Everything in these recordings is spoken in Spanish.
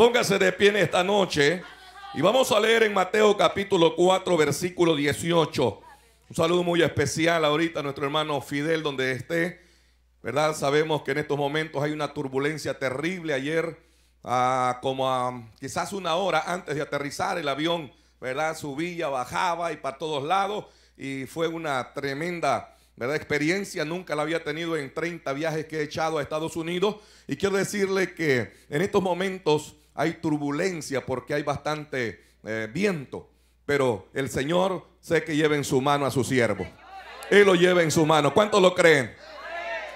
Póngase de pie en esta noche y vamos a leer en Mateo capítulo 4, versículo 18. Un saludo muy especial ahorita a nuestro hermano Fidel donde esté. ¿Verdad? Sabemos que en estos momentos hay una turbulencia terrible. Ayer, ah, como a quizás una hora antes de aterrizar el avión, ¿verdad? Subía, bajaba y para todos lados. Y fue una tremenda ¿verdad? experiencia. Nunca la había tenido en 30 viajes que he echado a Estados Unidos. Y quiero decirle que en estos momentos hay turbulencia porque hay bastante eh, viento. Pero el Señor sé que lleva en su mano a su siervo. Él lo lleva en su mano. ¿Cuántos lo creen?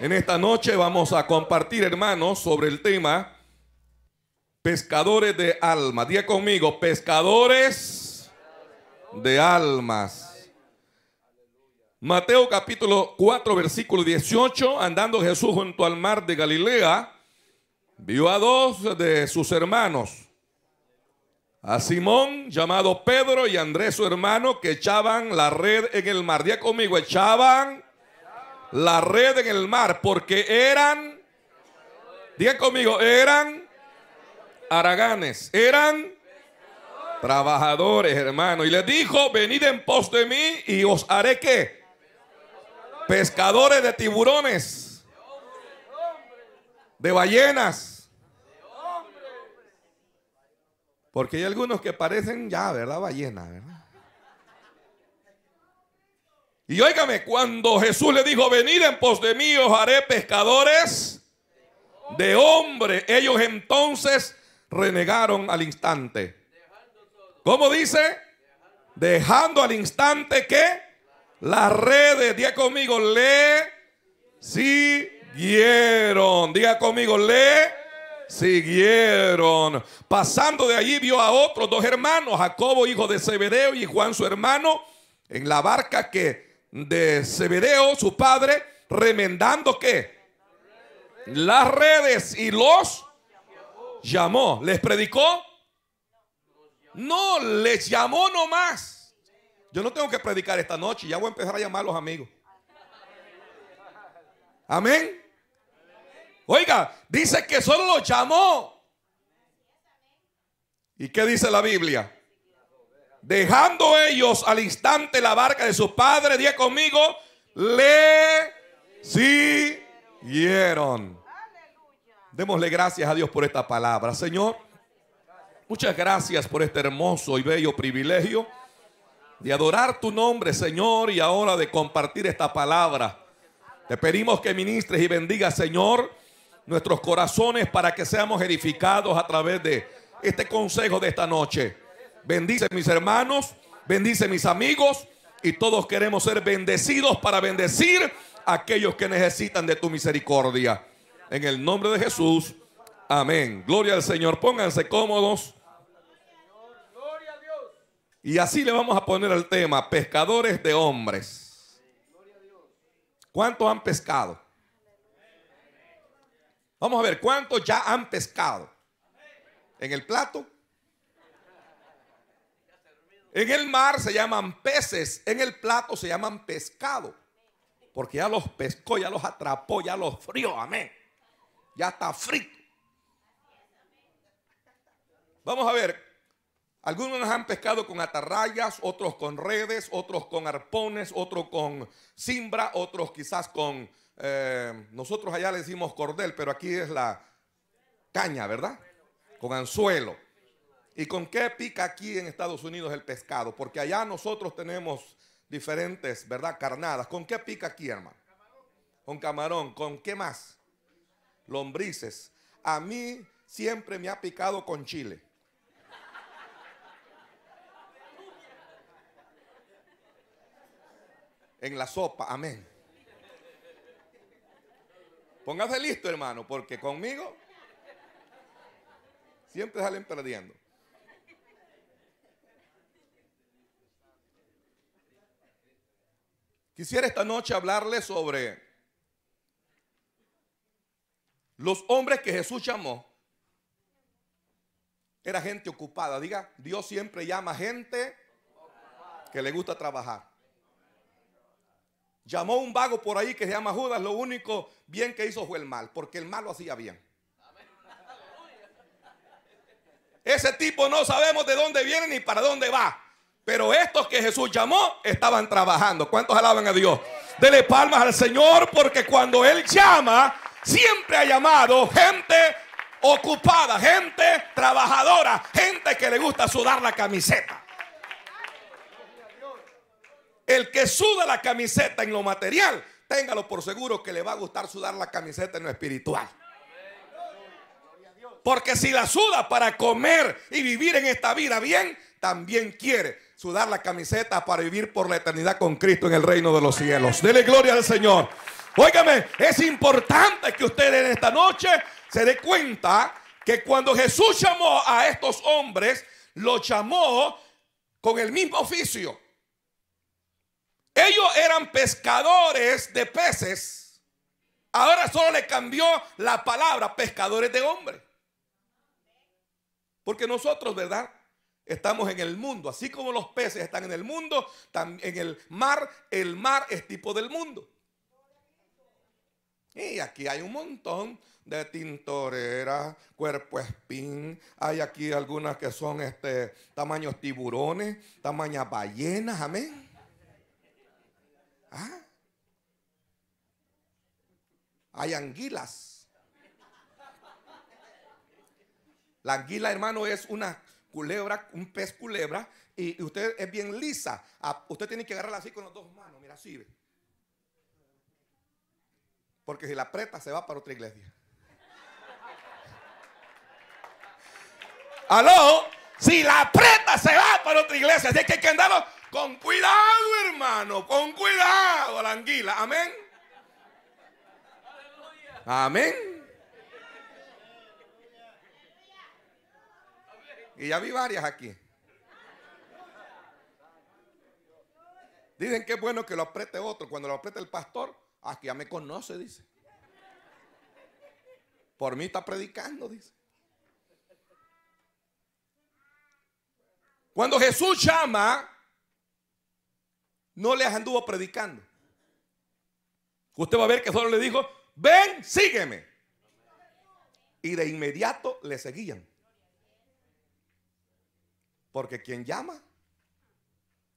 En esta noche vamos a compartir, hermanos, sobre el tema pescadores de almas. Día conmigo, pescadores de almas. Mateo capítulo 4, versículo 18, andando Jesús junto al mar de Galilea, vio a dos de sus hermanos, a Simón llamado Pedro y Andrés su hermano, que echaban la red en el mar. Día conmigo, echaban la red en el mar porque eran, digan conmigo, eran araganes, eran trabajadores, hermano. Y les dijo, venid en pos de mí y os haré que pescadores de tiburones, de ballenas. Porque hay algunos que parecen ya, ¿verdad? Ballena, ¿verdad? Y óigame, cuando Jesús le dijo, venid en pos de mí, os haré pescadores de hombre. Ellos entonces renegaron al instante. ¿Cómo dice? Dejando al instante que las redes, diga conmigo, le siguieron. Diga conmigo, le siguieron. Pasando de allí vio a otros dos hermanos, Jacobo, hijo de Zebedeo, y Juan, su hermano, en la barca que de Zebedeo, su padre, remendando qué? Las redes y los llamó. ¿Les predicó? No, les llamó nomás. Yo no tengo que predicar esta noche, ya voy a empezar a llamar a los amigos. Amén. Oiga, dice que solo los llamó. ¿Y qué dice la Biblia? Dejando ellos al instante la barca de su padre, día conmigo, le siguieron. Démosle gracias a Dios por esta palabra. Señor, muchas gracias por este hermoso y bello privilegio de adorar tu nombre, Señor, y ahora de compartir esta palabra. Te pedimos que ministres y bendigas, Señor, nuestros corazones para que seamos edificados a través de este consejo de esta noche. Bendice mis hermanos, bendice mis amigos y todos queremos ser bendecidos para bendecir a aquellos que necesitan de tu misericordia. En el nombre de Jesús, amén. Gloria al Señor. Pónganse cómodos. Y así le vamos a poner el tema, pescadores de hombres. ¿Cuántos han pescado? Vamos a ver, ¿cuántos ya han pescado? En el plato en el mar se llaman peces, en el plato se llaman pescado. Porque ya los pescó, ya los atrapó, ya los frió, amén. Ya está frito. Vamos a ver, algunos nos han pescado con atarrayas, otros con redes, otros con arpones, otros con cimbra, otros quizás con, eh, nosotros allá le decimos cordel, pero aquí es la caña, ¿verdad? Con anzuelo. ¿Y con qué pica aquí en Estados Unidos el pescado? Porque allá nosotros tenemos diferentes, ¿verdad? Carnadas. ¿Con qué pica aquí, hermano? Con camarón. ¿Con qué más? Lombrices. A mí siempre me ha picado con chile. En la sopa, amén. Póngase listo, hermano, porque conmigo siempre salen perdiendo. Quisiera esta noche hablarle sobre los hombres que Jesús llamó. Era gente ocupada. Diga, Dios siempre llama gente que le gusta trabajar. Llamó un vago por ahí que se llama Judas. Lo único bien que hizo fue el mal, porque el mal lo hacía bien. ese tipo no sabemos de dónde viene ni para dónde va. Pero estos que Jesús llamó estaban trabajando. ¿Cuántos alaban a Dios? Dele palmas al Señor porque cuando Él llama, siempre ha llamado gente ocupada, gente trabajadora, gente que le gusta sudar la camiseta. El que suda la camiseta en lo material, téngalo por seguro que le va a gustar sudar la camiseta en lo espiritual. Porque si la suda para comer y vivir en esta vida bien, también quiere sudar la camiseta para vivir por la eternidad con Cristo en el reino de los cielos. Dele gloria al Señor. Óigame, es importante que usted en esta noche se dé cuenta que cuando Jesús llamó a estos hombres, los llamó con el mismo oficio. Ellos eran pescadores de peces. Ahora solo le cambió la palabra pescadores de hombres. Porque nosotros, ¿verdad? Estamos en el mundo, así como los peces están en el mundo, en el mar, el mar es tipo del mundo. Y aquí hay un montón de tintoreras, cuerpo espín, hay aquí algunas que son este tamaños tiburones, tamañas ballenas, amén. ¿Ah? Hay anguilas. La anguila, hermano, es una culebra, un pez culebra, y usted es bien lisa. Ah, usted tiene que agarrarla así con las dos manos, mira, así. Porque si la aprieta, se va para otra iglesia. Aló, si la aprieta, se va para otra iglesia. Así que hay que andarlo con cuidado, hermano, con cuidado la anguila. Amén. Amén. Y ya vi varias aquí. Dicen que es bueno que lo apriete otro. Cuando lo apriete el pastor, aquí ya me conoce, dice. Por mí está predicando, dice. Cuando Jesús llama, no les anduvo predicando. Usted va a ver que solo le dijo, ven, sígueme. Y de inmediato le seguían. Porque quien llama,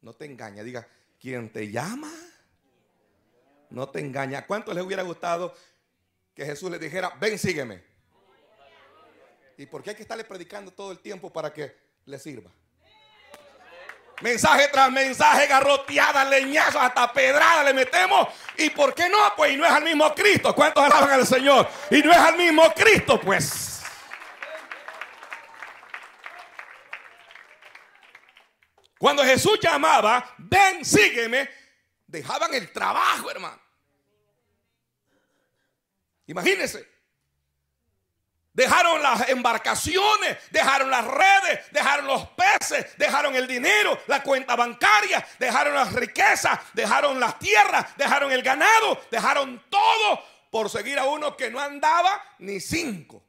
no te engaña. Diga, quien te llama, no te engaña. ¿Cuánto les hubiera gustado que Jesús les dijera, ven, sígueme? ¿Y por qué hay que estarle predicando todo el tiempo para que le sirva? Mensaje tras mensaje, garroteada, leñazos, hasta pedrada le metemos. ¿Y por qué no? Pues y no es al mismo Cristo. ¿Cuántos alaban al Señor? Y no es al mismo Cristo, pues. Cuando Jesús llamaba, ven, sígueme, dejaban el trabajo, hermano. Imagínense. Dejaron las embarcaciones, dejaron las redes, dejaron los peces, dejaron el dinero, la cuenta bancaria, dejaron las riquezas, dejaron las tierras, dejaron el ganado, dejaron todo por seguir a uno que no andaba ni cinco.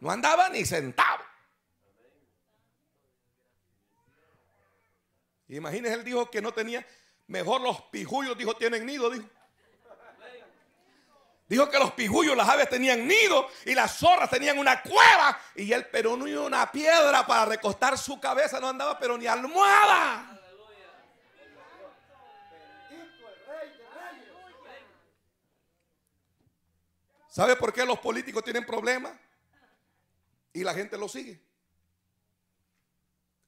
No andaba ni sentado. Imagínese, él dijo que no tenía, mejor los pijullos, dijo, tienen nido, dijo. Dijo que los pijullos, las aves tenían nido y las zorras tenían una cueva. Y él, pero no iba una piedra para recostar su cabeza, no andaba, pero ni almohada. ¿Sabe por qué los políticos tienen problemas? Y la gente lo sigue.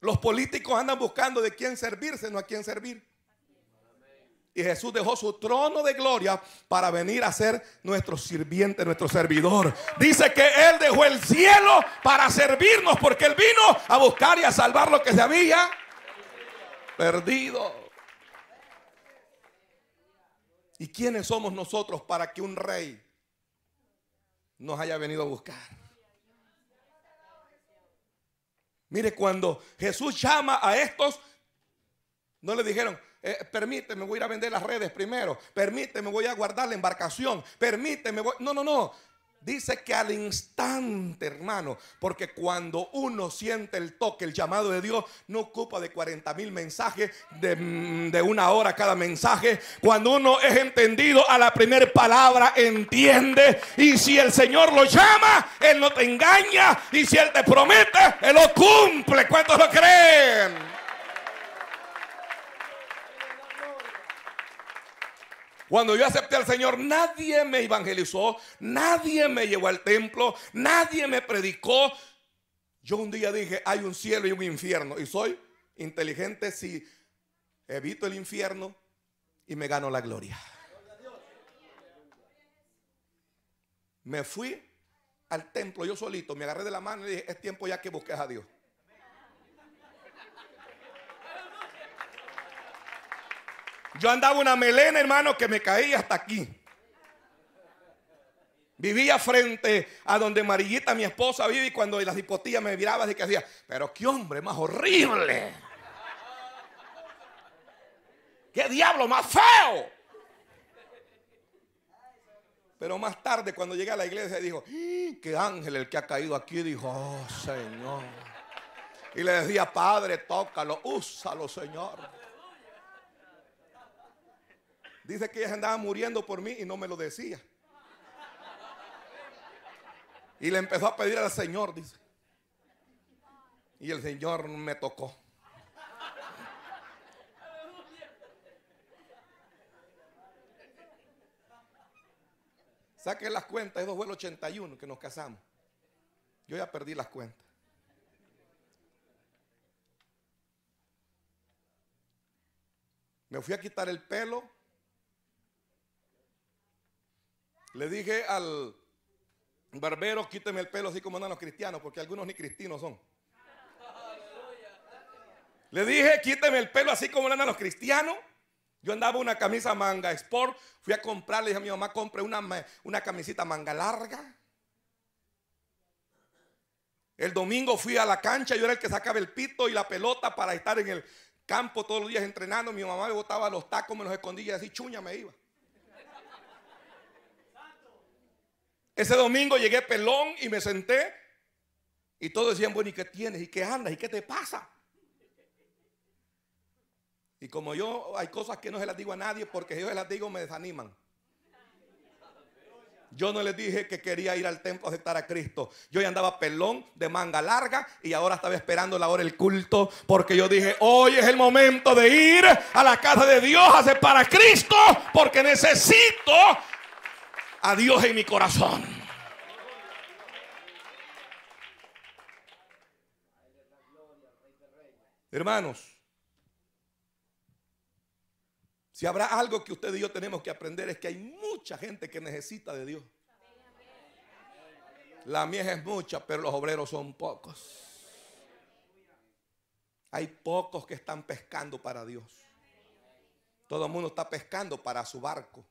Los políticos andan buscando de quién servirse, no a quién servir. Y Jesús dejó su trono de gloria para venir a ser nuestro sirviente, nuestro servidor. Dice que Él dejó el cielo para servirnos porque Él vino a buscar y a salvar lo que se había perdido. ¿Y quiénes somos nosotros para que un rey nos haya venido a buscar? Mire, cuando Jesús llama a estos, no le dijeron, eh, permíteme, voy a ir a vender las redes primero, permíteme, voy a guardar la embarcación, permíteme, voy... no, no, no. Dice que al instante, hermano, porque cuando uno siente el toque, el llamado de Dios, no ocupa de 40 mil mensajes, de, mm, de, una hora cada mensaje. Cuando uno es entendido a la primera palabra, entiende. Y si el Señor lo llama, Él no te engaña. Y si Él te promete, Él lo cumple. ¿Cuántos lo creen? Cuando yo acepté al Señor, nadie me evangelizó, nadie me llevó al templo, nadie me predicó. Yo un día dije, hay un cielo y un infierno. Y soy inteligente si evito el infierno y me gano la gloria. Me fui al templo yo solito, me agarré de la mano y dije, es tiempo ya que busques a Dios. Yo andaba una melena, hermano, que me caía hasta aquí. Vivía frente a donde Marillita, mi esposa, vive y cuando las hipotías me miraba, así que decía, pero qué hombre más horrible. Qué diablo más feo. Pero más tarde, cuando llegué a la iglesia, dijo, ¡Ah, qué ángel el que ha caído aquí. Dijo, oh Señor. Y le decía, Padre, tócalo, úsalo, Señor. Dice que ella andaba muriendo por mí y no me lo decía. Y le empezó a pedir al Señor, dice. Y el Señor me tocó. Saquen las cuentas, eso fue el 81 que nos casamos. Yo ya perdí las cuentas. Me fui a quitar el pelo Le dije al barbero, quíteme el pelo así como andan los cristianos, porque algunos ni cristianos son. Le dije, quíteme el pelo así como andan los cristianos. Yo andaba una camisa manga sport. Fui a comprar, le dije a mi mamá, compre una, una camisita manga larga. El domingo fui a la cancha, yo era el que sacaba el pito y la pelota para estar en el campo todos los días entrenando. Mi mamá me botaba los tacos, me los escondía y así chuña me iba. Ese domingo llegué pelón y me senté y todos decían, bueno, ¿y qué tienes? ¿Y qué andas? ¿Y qué te pasa? Y como yo hay cosas que no se las digo a nadie porque yo se las digo me desaniman. Yo no les dije que quería ir al templo a aceptar a Cristo. Yo ya andaba pelón de manga larga y ahora estaba esperando la hora del culto porque yo dije, hoy es el momento de ir a la casa de Dios a aceptar a Cristo porque necesito a Dios en mi corazón. Hermanos, si habrá algo que usted y yo tenemos que aprender es que hay mucha gente que necesita de Dios. La mies es mucha, pero los obreros son pocos. Hay pocos que están pescando para Dios. Todo el mundo está pescando para su barco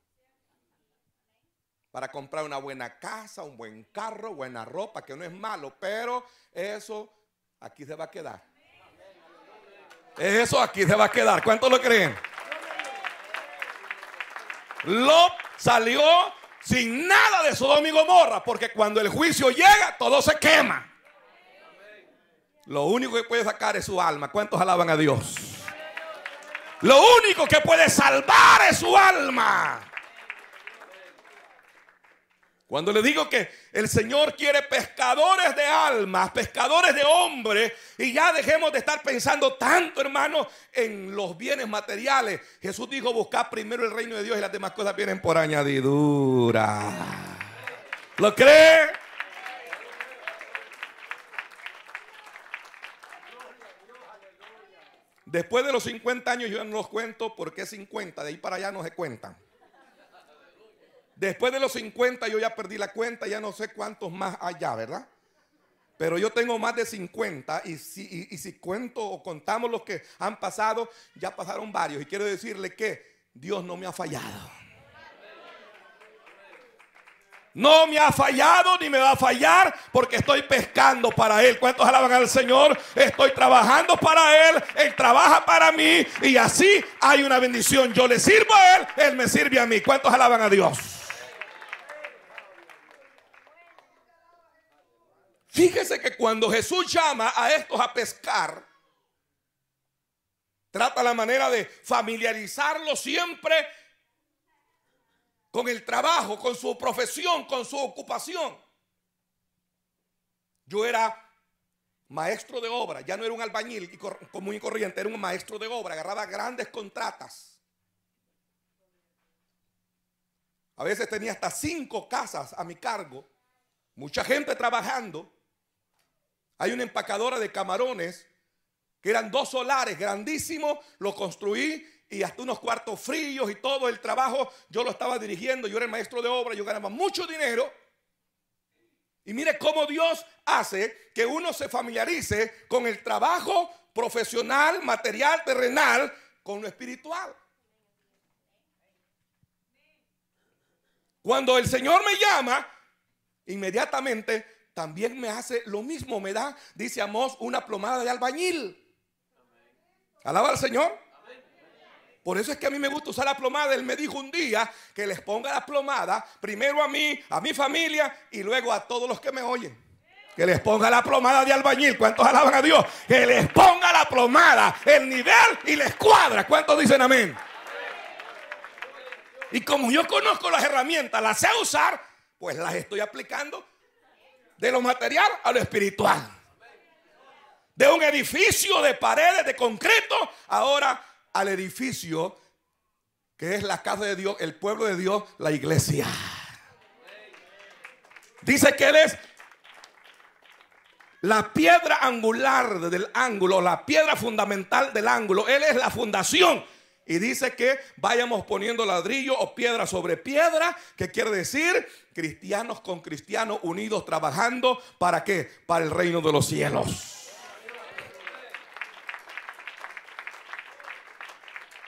para comprar una buena casa, un buen carro, buena ropa, que no es malo, pero eso aquí se va a quedar. Eso aquí se va a quedar. ¿Cuántos lo creen? Lot salió sin nada de Sodoma y Gomorra, porque cuando el juicio llega, todo se quema. Lo único que puede sacar es su alma. ¿Cuántos alaban a Dios? Lo único que puede salvar es su alma. Cuando le digo que el Señor quiere pescadores de almas, pescadores de hombres, y ya dejemos de estar pensando tanto, hermano, en los bienes materiales. Jesús dijo, buscar primero el reino de Dios y las demás cosas vienen por añadidura. ¿Lo cree? Después de los 50 años yo no los cuento porque 50, de ahí para allá no se cuentan. Después de los 50 yo ya perdí la cuenta, ya no sé cuántos más allá, ¿verdad? Pero yo tengo más de 50 y si, y, si cuento o contamos los que han pasado, ya pasaron varios. Y quiero decirle que Dios no me ha fallado. No me ha fallado ni me va a fallar porque estoy pescando para Él. ¿Cuántos alaban al Señor? Estoy trabajando para Él, Él trabaja para mí y así hay una bendición. Yo le sirvo a Él, Él me sirve a mí. ¿Cuántos alaban a Dios? Fíjese que cuando Jesús llama a estos a pescar, trata la manera de familiarizarlos siempre con el trabajo, con su profesión, con su ocupación. Yo era maestro de obra, ya no era un albañil común y corriente, era un maestro de obra, agarraba grandes contratas. A veces tenía hasta cinco casas a mi cargo, mucha gente trabajando. Hay una empacadora de camarones que eran dos solares grandísimos, lo construí y hasta unos cuartos fríos y todo el trabajo yo lo estaba dirigiendo, yo era el maestro de obra, yo ganaba mucho dinero. Y mire cómo Dios hace que uno se familiarice con el trabajo profesional, material, terrenal, con lo espiritual. Cuando el Señor me llama, inmediatamente también me hace lo mismo, me da, dice Amós, una plomada de albañil. Alaba al Señor. Por eso es que a mí me gusta usar la plomada. Él me dijo un día que les ponga la plomada primero a mí, a mi familia y luego a todos los que me oyen. Que les ponga la plomada de albañil. ¿Cuántos alaban a Dios? Que les ponga la plomada, el nivel y la escuadra. ¿Cuántos dicen amén? Y como yo conozco las herramientas, las sé usar, pues las estoy aplicando de lo material a lo espiritual. De un edificio de paredes de concreto, ahora al edificio que es la casa de Dios, el pueblo de Dios, la iglesia. Dice que Él es la piedra angular del ángulo, la piedra fundamental del ángulo. Él es la fundación. Y dice que vayamos poniendo ladrillo o piedra sobre piedra, que quiere decir cristianos con cristianos unidos trabajando para qué? Para el reino de los cielos.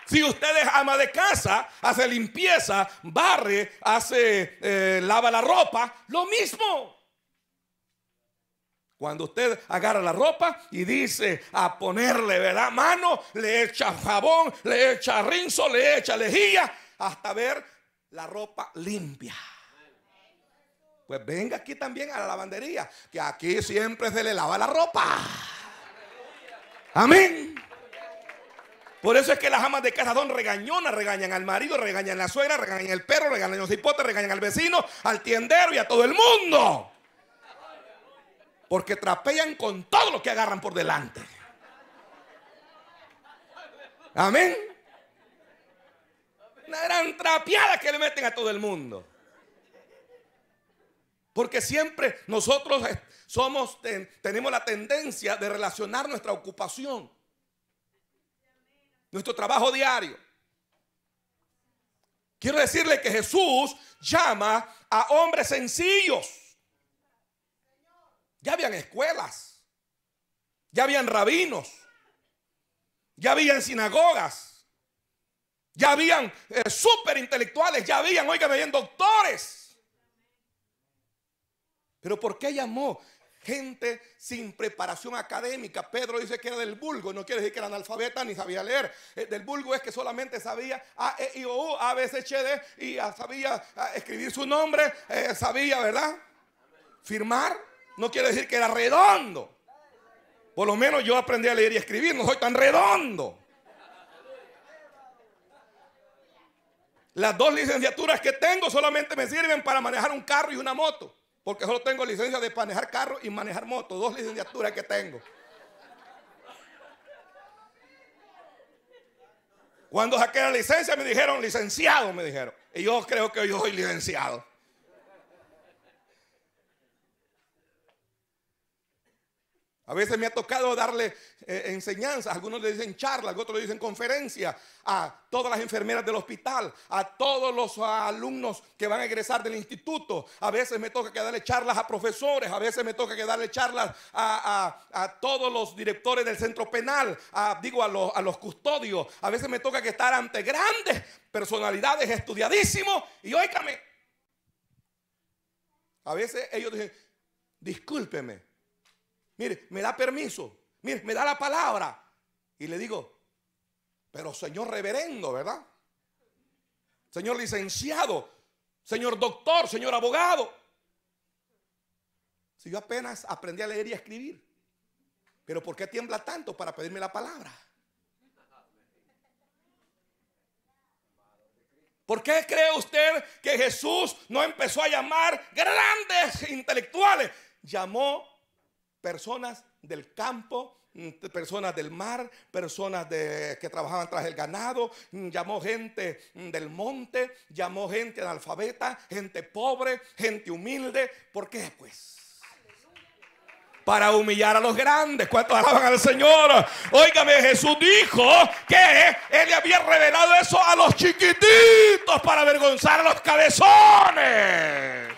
Si usted es ama de casa, hace limpieza, barre, hace, eh, lava la ropa, lo mismo. Cuando usted agarra la ropa y dice a ponerle, ¿verdad? Mano, le echa jabón, le echa rinzo, le echa lejía, hasta ver la ropa limpia. Pues venga aquí también a la lavandería, que aquí siempre se le lava la ropa. Amén. Por eso es que las amas de casa son regañonas, regañan al marido, regañan a la suegra, regañan al perro, regañan a los hipotes, regañan al vecino, al tiendero y a todo el mundo. Porque trapean con todo lo que agarran por delante. Amén. Una gran trapeada que le meten a todo el mundo. Porque siempre nosotros somos, tenemos la tendencia de relacionar nuestra ocupación nuestro trabajo diario. Quiero decirle que Jesús llama a hombres sencillos. Ya habían escuelas, ya habían rabinos, ya habían sinagogas, ya habían eh, super intelectuales, ya habían, oígame bien, doctores. Pero ¿por qué llamó? gente sin preparación académica. Pedro dice que era del vulgo, no quiere decir que era analfabeta ni sabía leer. Eh, del vulgo es que solamente sabía A, E, I, O, U, A, B, C, H, D y sabía escribir su nombre, eh, sabía, ¿verdad? Firmar. No quiere decir que era redondo. Por lo menos yo aprendí a leer y escribir, no soy tan redondo. Las dos licenciaturas que tengo solamente me sirven para manejar un carro y una moto. Porque solo tengo licencia de manejar carro y manejar moto. Dos licenciaturas que tengo. Cuando saqué la licencia me dijeron licenciado, me dijeron. Y yo creo que yo soy licenciado. A veces me ha tocado darle eh, enseñanza, algunos le dicen charlas, otros le dicen conferencia a todas las enfermeras del hospital, a todos los alumnos que van a egresar del instituto. A veces me toca que darle charlas a profesores, a veces me toca que darle charlas a, todos los directores del centro penal, digo a los, a los custodios. A veces me toca que estar ante grandes personalidades estudiadísimos y óigame. A veces ellos dicen, discúlpeme Mire, me da permiso. Mire, me da la palabra. Y le digo, pero señor reverendo, ¿verdad? Señor licenciado, señor doctor, señor abogado. Si yo apenas aprendí a leer y a escribir. Pero ¿por qué tiembla tanto para pedirme la palabra? ¿Por qué cree usted que Jesús no empezó a llamar grandes intelectuales? Llamó personas del campo, mm, personas del mar, personas de, que trabajaban tras el ganado, mm, llamó gente mm, del monte, llamó gente analfabeta, gente pobre, gente humilde. ¿Por qué pues? para humillar a los grandes. ¿Cuántos alaban al Señor? Óigame, Jesús dijo que Él había revelado eso a los chiquititos para avergonzar a los cabezones.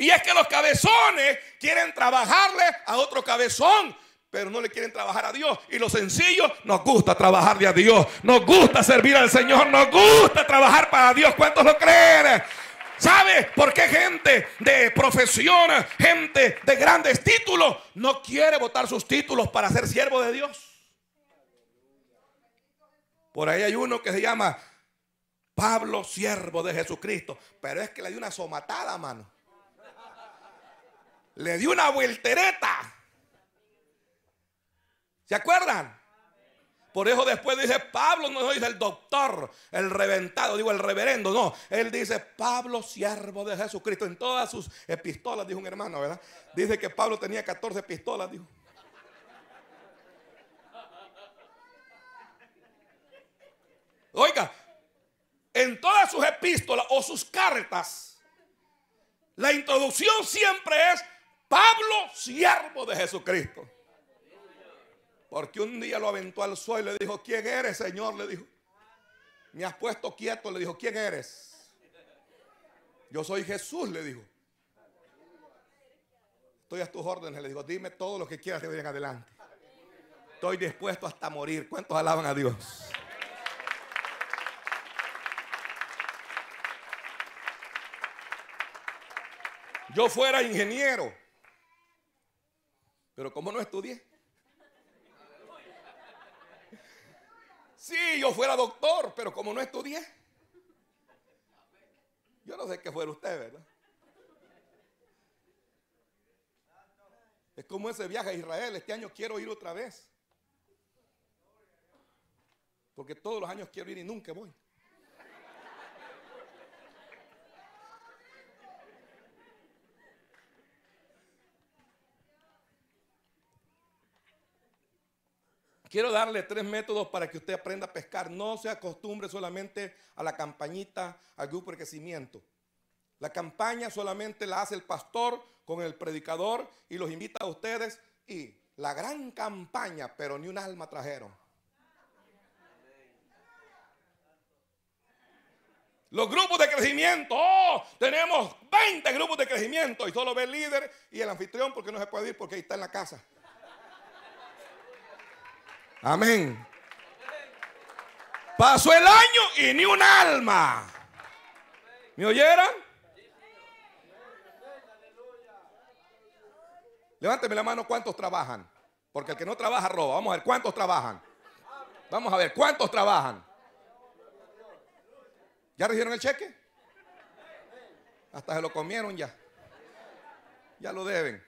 Y es que los cabezones quieren trabajarle a otro cabezón. Pero no le quieren trabajar a Dios. Y lo sencillo, nos gusta trabajarle a Dios. Nos gusta servir al Señor. Nos gusta trabajar para Dios. ¿Cuántos lo creen? ¿Sabe por qué gente de profesión, gente de grandes títulos, no quiere votar sus títulos para ser siervo de Dios? Por ahí hay uno que se llama Pablo, siervo de Jesucristo. Pero es que le dio una somatada, mano. Le dio una vueltereta. ¿Se acuerdan? Por eso después dice Pablo, no dice el doctor, el reventado, digo el reverendo, no. Él dice Pablo, siervo de Jesucristo. En todas sus epistolas, dijo un hermano, ¿verdad? Dice que Pablo tenía 14 pistolas, dijo. Oiga, en todas sus epístolas o sus cartas, la introducción siempre es Pablo, siervo de Jesucristo. Porque un día lo aventó al suelo y le dijo, ¿quién eres, Señor? Le dijo. Me has puesto quieto, le dijo, ¿quién eres? Yo soy Jesús, le dijo. Estoy a tus órdenes, le dijo, dime todo lo que quieras hoy en adelante. Estoy dispuesto hasta morir. ¿Cuántos alaban a Dios? Yo fuera ingeniero, pero como no estudié, Sí, yo fuera doctor, pero como no estudié. Yo no sé qué fuera usted, ¿verdad? Es como ese viaje a Israel. Este año quiero ir otra vez. Porque todos los años quiero ir y nunca voy. Quiero darle tres métodos para que usted aprenda a pescar. No se acostumbre solamente a la campañita, al grupo de crecimiento. La campaña solamente la hace el pastor con el predicador y los invita a ustedes. Y la gran campaña, pero ni un alma trajeron. Los grupos de crecimiento, oh, tenemos 20 grupos de crecimiento y solo ve el líder y el anfitrión porque no se puede ir porque está en la casa. Amén. Pasó el año y ni un alma. ¿Me oyeron? Levánteme la mano cuántos trabajan. Porque el que no trabaja roba. Vamos a ver cuántos trabajan. Vamos a ver cuántos trabajan. ¿Ya recibieron el cheque? Hasta se lo comieron ya. Ya lo deben.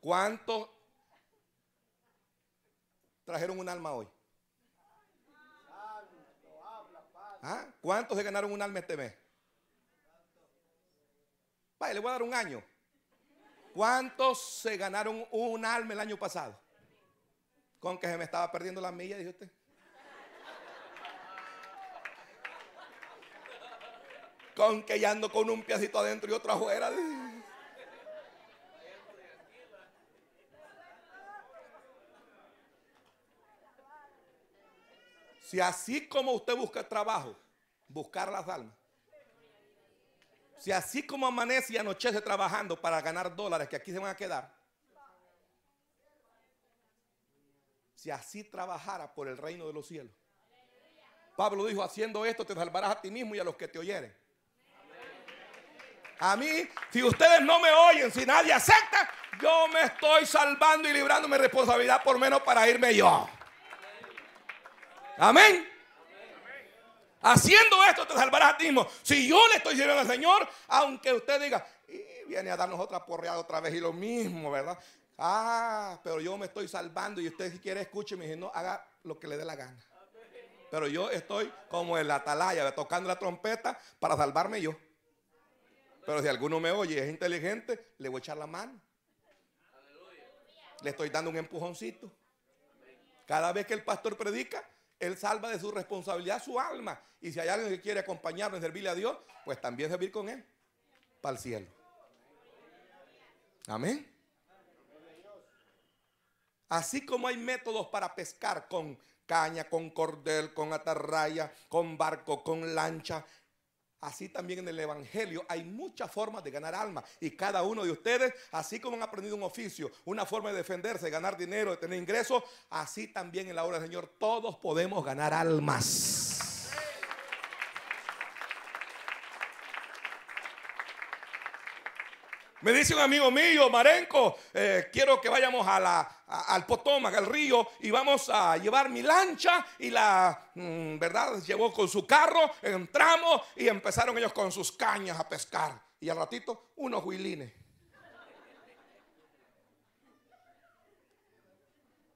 ¿Cuántos trajeron un alma hoy? ¿Ah? ¿Cuántos se ganaron un alma este mes? Vaya, le voy a dar un año. ¿Cuántos se ganaron un alma el año pasado? Con que se me estaba perdiendo la milla, dijo usted. Con que ya ando con un piecito adentro y otro afuera. Si así como usted busca trabajo, buscar las almas. Si así como amanece y anochece trabajando para ganar dólares que aquí se van a quedar. Si así trabajara por el reino de los cielos. Pablo dijo, haciendo esto te salvarás a ti mismo y a los que te oyeren. A mí, si ustedes no me oyen, si nadie acepta, yo me estoy salvando y librando mi responsabilidad por menos para irme yo. Amén. Haciendo esto te salvarás a ti mismo. Si yo le estoy sirviendo al Señor, aunque usted diga, y viene a darnos otra porreada otra vez y lo mismo, ¿verdad? Ah, pero yo me estoy salvando y usted si quiere escuche y dice, no, haga lo que le dé la gana. Pero yo estoy como en la atalaya, tocando la trompeta para salvarme yo. Pero si alguno me oye y es inteligente, le voy a echar la mano. Le estoy dando un empujoncito. Cada vez que el pastor predica, él salva de su responsabilidad su alma. Y si hay alguien que quiere acompañarlo en servirle a Dios, pues también servir con él para el cielo. Amén. Así como hay métodos para pescar con caña, con cordel, con atarraya, con barco, con lancha, Así también en el Evangelio hay muchas formas de ganar alma. Y cada uno de ustedes, así como han aprendido un oficio, una forma de defenderse, ganar dinero, de tener ingresos, así también en la obra del Señor todos podemos ganar almas. Me dice un amigo mío, Marenco, eh, quiero que vayamos a la, al Potomac, al río, y vamos a llevar mi lancha. Y la, mm, ¿verdad? Llevó con su carro, entramos y empezaron ellos con sus cañas a pescar. Y al ratito, unos huilines.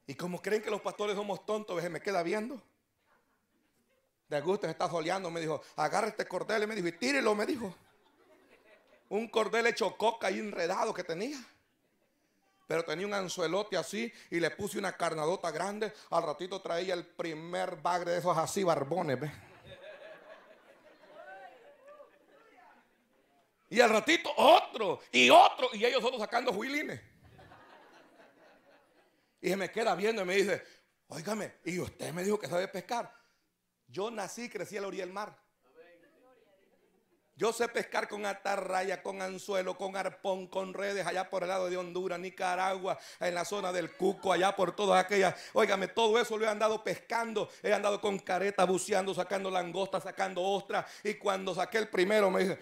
Y como creen que los pastores somos tontos, me queda viendo. De gusto se está soleando, me dijo, agarra este cordel, me dijo, y tírelo, me dijo un cordel hecho coca y enredado que tenía. Pero tenía un anzuelote así y le puse una carnadota grande. Al ratito traía el primer bagre de esos así barbones, Y al ratito otro y otro. Y ellos solo sacando juilines. Y se me queda viendo y me dice, óigame, y usted me dijo que sabe pescar. Yo nací y crecí a la orilla del mar. Yo sé pescar con atarraya, con anzuelo, con arpón, con redes allá por el lado de Honduras, Nicaragua, en la zona del Cuco, allá por todas aquellas. Óigame, todo eso lo he andado pescando. He andado con careta, buceando, sacando langostas, sacando ostras. Y cuando saqué el primero me dice,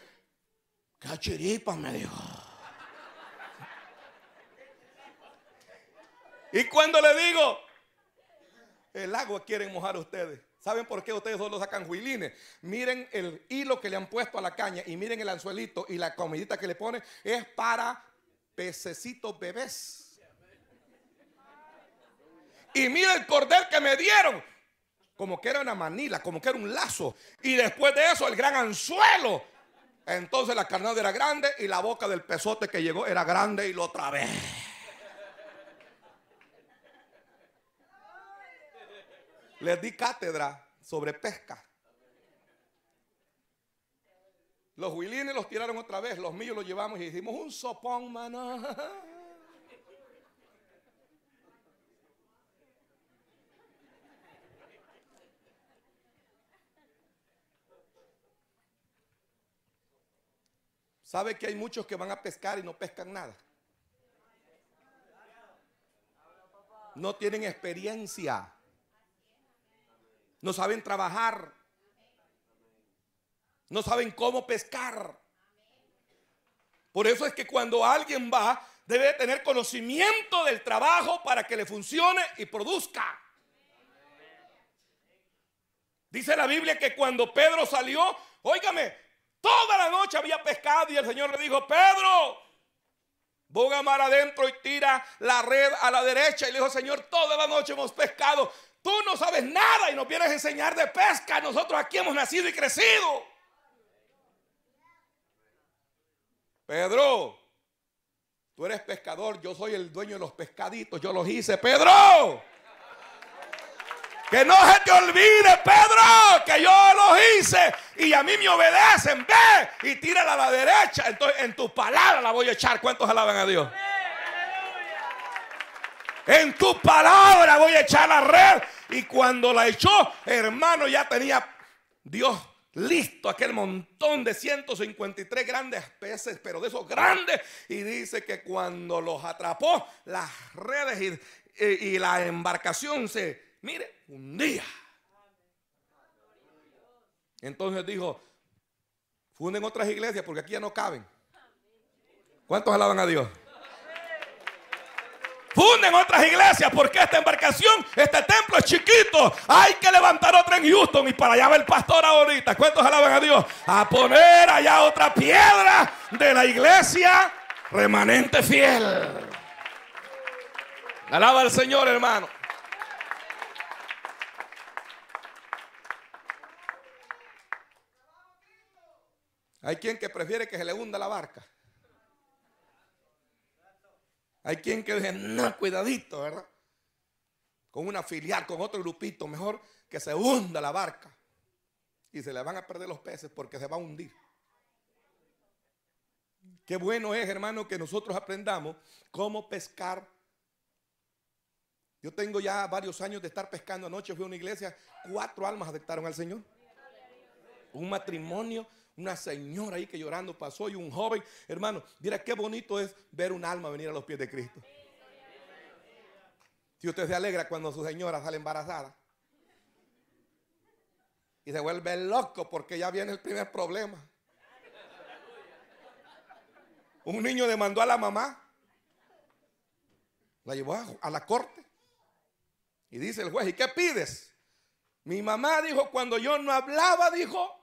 cachiripa, me dijo. y cuando le digo, el agua quieren mojar ustedes. ¿Saben por qué ustedes solo sacan juilines? Miren el hilo que le han puesto a la caña y miren el anzuelito y la comidita que le pone. Es para pececitos bebés. Y miren el cordel que me dieron. Como que era una manila, como que era un lazo. Y después de eso el gran anzuelo. Entonces la carnada era grande y la boca del pezote que llegó era grande y lo otra vez. Les di cátedra sobre pesca. Los huilines los tiraron otra vez, los míos los llevamos y hicimos un sopón, mano. ¿Sabe que hay muchos que van a pescar y no pescan nada? No tienen experiencia no saben trabajar, no saben cómo pescar. Por eso es que cuando alguien va, debe tener conocimiento del trabajo para que le funcione y produzca. Dice la Biblia que cuando Pedro salió, óigame, toda la noche había pescado y el Señor le dijo, Pedro, boga mar adentro y tira la red a la derecha. Y le dijo, Señor, toda la noche hemos pescado, Tú no sabes nada y nos vienes a enseñar de pesca. Nosotros aquí hemos nacido y crecido. Pedro, tú eres pescador, yo soy el dueño de los pescaditos, yo los hice. Pedro, que no se te olvide, Pedro, que yo los hice y a mí me obedecen. Ve y tírala a la derecha. Entonces en tu palabra la voy a echar. ¿Cuántos alaban a Dios? En tu palabra voy a echar la red. Y cuando la echó, hermano, ya tenía Dios listo aquel montón de 153 grandes peces, pero de esos grandes. Y dice que cuando los atrapó, las redes y, la embarcación se, mire, hundía. Entonces dijo, funden otras iglesias porque aquí ya no caben. ¿Cuántos alaban a Dios? Funden otras iglesias porque esta embarcación, este templo es chiquito. Hay que levantar otra en Houston y para allá va el pastor ahorita. ¿Cuántos alaban a Dios? A poner allá otra piedra de la iglesia remanente fiel. Alaba al Señor, hermano. Hay quien que prefiere que se le hunda la barca. Hay quien que dice, no, cuidadito, ¿verdad? Con una filial, con otro grupito, mejor que se hunda la barca. Y se le van a perder los peces porque se va a hundir. Qué bueno es, hermano, que nosotros aprendamos cómo pescar. Yo tengo ya varios años de estar pescando. Anoche fui a una iglesia, cuatro almas aceptaron al Señor. Un matrimonio una señora ahí que llorando pasó y un joven. Hermano, mira qué bonito es ver un alma venir a los pies de Cristo. Si usted se alegra cuando su señora sale embarazada y se vuelve loco porque ya viene el primer problema. Un niño demandó a la mamá, la llevó a, la corte y dice el juez, ¿y qué pides? Mi mamá dijo, cuando yo no hablaba, dijo,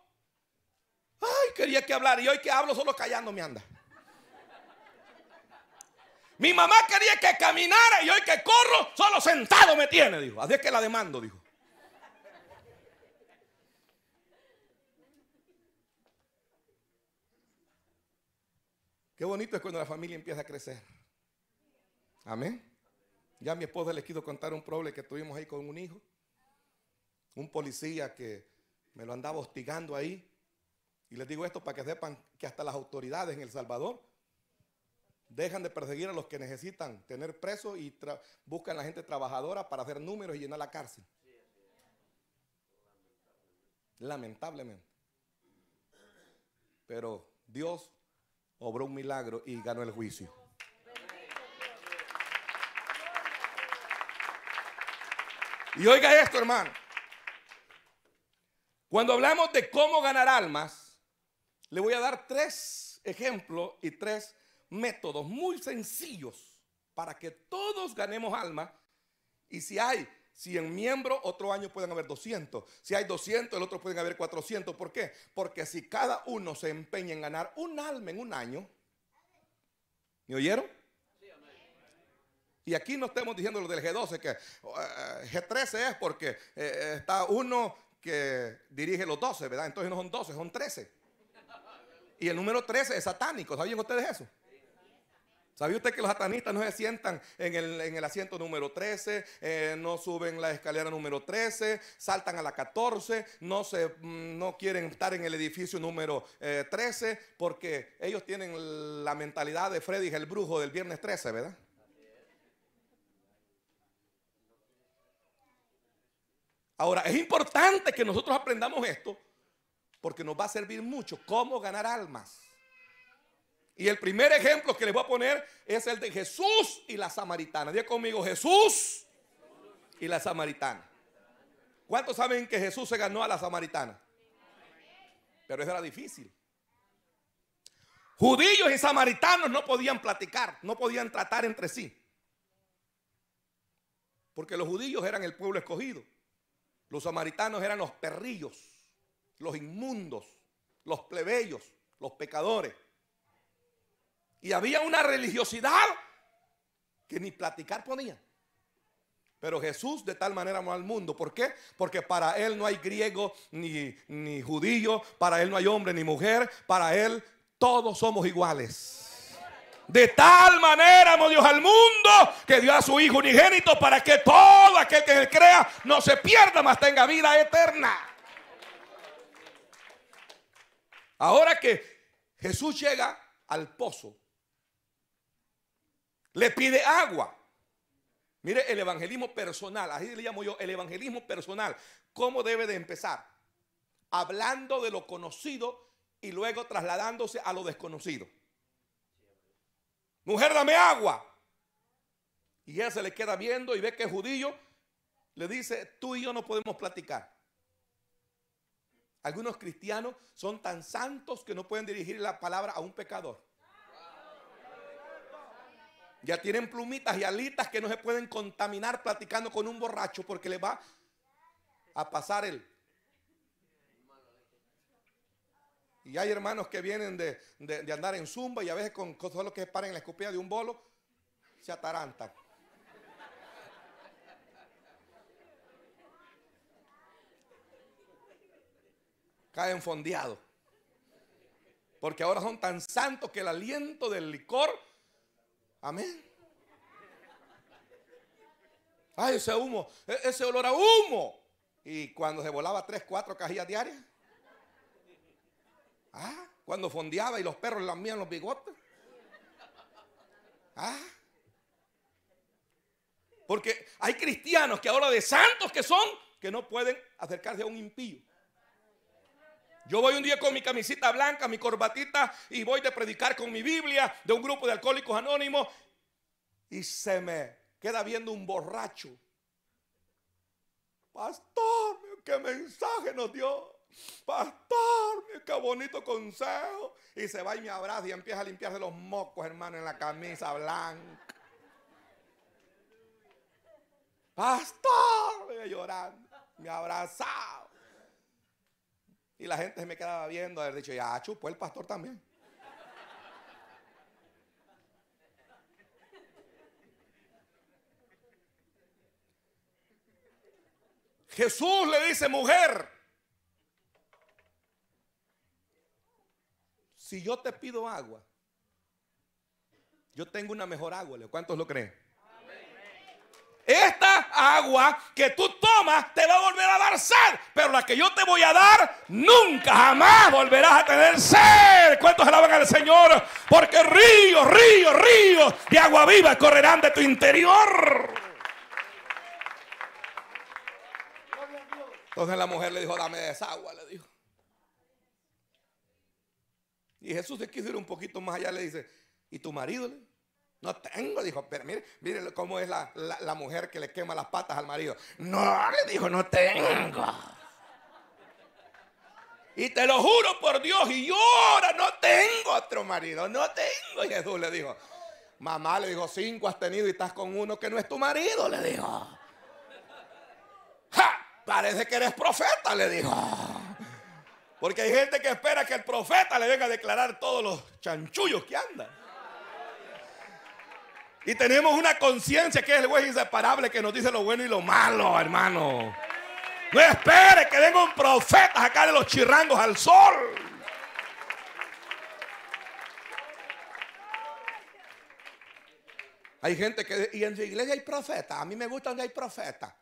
Ay, quería que hablar y hoy que hablo solo callando me anda. Mi mamá quería que caminara y hoy que corro solo sentado me tiene, dijo. Así es que la demando, dijo. Qué bonito es cuando la familia empieza a crecer. Amén. Ya a mi esposa le quiso contar un problema que tuvimos ahí con un hijo. Un policía que me lo andaba hostigando ahí. Y les digo esto para que sepan que hasta las autoridades en El Salvador dejan de perseguir a los que necesitan tener presos y buscan a la gente trabajadora para hacer números y llenar la cárcel. Lamentablemente. Pero Dios obró un milagro y ganó el juicio. Y oiga esto, hermano. Cuando hablamos de cómo ganar almas, le voy a dar tres ejemplos y tres métodos muy sencillos para que todos ganemos alma. Y si hay 100 miembros, otro año pueden haber 200. Si hay 200, el otro pueden haber 400. ¿Por qué? Porque si cada uno se empeña en ganar un alma en un año, ¿me oyeron? Y aquí no estamos diciendo lo del G12, que eh, G13 es porque eh, está uno que dirige los 12, ¿verdad? Entonces no son 12, son 13. Y el número 13 es satánico. ¿Sabían ustedes eso? ¿Sabía usted que los satanistas no se sientan en el, asiento número 13, eh, no suben la escalera número 13, saltan a la 14, no, se, mm, no quieren estar en el edificio número 13 eh, porque ellos tienen la mentalidad de Freddy el brujo del viernes 13, ¿verdad? Ahora, es importante que nosotros aprendamos esto porque nos va a servir mucho cómo ganar almas. Y el primer ejemplo que les voy a poner es el de Jesús y la samaritana. Diga conmigo, Jesús y la samaritana. ¿Cuántos saben que Jesús se ganó a la samaritana? Pero eso era difícil. Judíos y samaritanos no podían platicar, no podían tratar entre sí. Porque los judíos eran el pueblo escogido. Los samaritanos eran los perrillos los inmundos, los plebeyos, los pecadores. Y había una religiosidad que ni platicar ponía. Pero Jesús de tal manera amó al mundo. ¿Por qué? Porque para Él no hay griego ni, ni judío, para Él no hay hombre ni mujer, para Él todos somos iguales. De tal manera amó Dios al mundo que dio a su Hijo unigénito para que todo aquel que Él crea no se pierda, mas tenga vida eterna. Ahora que Jesús llega al pozo, le pide agua. Mire el evangelismo personal, así le llamo yo, el evangelismo personal. ¿Cómo debe de empezar? Hablando de lo conocido y luego trasladándose a lo desconocido. Mujer, dame agua. Y ella se le queda viendo y ve que judío. Le dice, tú y yo no podemos platicar. Algunos cristianos son tan santos que no pueden dirigir la palabra a un pecador. Ya tienen plumitas y alitas que no se pueden contaminar platicando con un borracho porque le va a pasar el... Y hay hermanos que vienen de, de- andar en zumba y a veces con solo que se paren en la escupida de un bolo, se atarantan. Caen fondeados. Porque ahora son tan santos que el aliento del licor, amén. Ay, ese humo, e- ese olor a humo. Y cuando se volaba tres, cuatro cajillas diarias. Ah, cuando fondeaba y los perros lamían los bigotes. Ah. Porque hay cristianos que ahora de santos que son, que no pueden acercarse a un impío. Yo voy un día con mi camisita blanca, mi corbatita, y voy de predicar con mi Biblia de un grupo de alcohólicos anónimos, y se me queda viendo un borracho. Pastor, qué mensaje nos dio. Pastor, qué bonito consejo. Y se va y me abraza y empieza a limpiarse los mocos, hermano, en la camisa blanca. Pastor, me llorando, me abrazaba. Y la gente se me quedaba viendo, haber dicho, ya chupó el pastor también. Jesús le dice, mujer, si yo te pido agua, yo tengo una mejor agua. ¿le- ¿Cuántos lo creen? Esta agua que tú tomas te va a volver a dar sed, pero la que yo te voy a dar nunca jamás volverás a tener sed. ¿Cuántos alaban al Señor? Porque ríos, ríos, ríos de agua viva correrán de tu interior. Entonces la mujer le dijo, dame esa agua, le dijo. Y Jesús se quiso ir un poquito más allá, le dice, ¿y tu marido? Le No tengo, dijo, pero mire, mire cómo es la, la- mujer que le quema las patas al marido. No, le dijo, no tengo. Y te lo juro por Dios, y ahora no tengo otro marido, no tengo. Y Jesús le dijo, mamá le dijo, cinco has tenido y estás con uno que no es tu marido, le dijo. ¡Ja! Parece que eres profeta, le dijo. Porque hay gente que espera que el profeta le venga a declarar todos los chanchullos que andan. Y tenemos una conciencia que es el juez inseparable que nos dice lo bueno y lo malo, hermano. No espere que venga un profeta a sacarle los chirrangos al sol. Hay gente que... Y en su iglesia hay profeta. A mí me gusta donde hay profeta.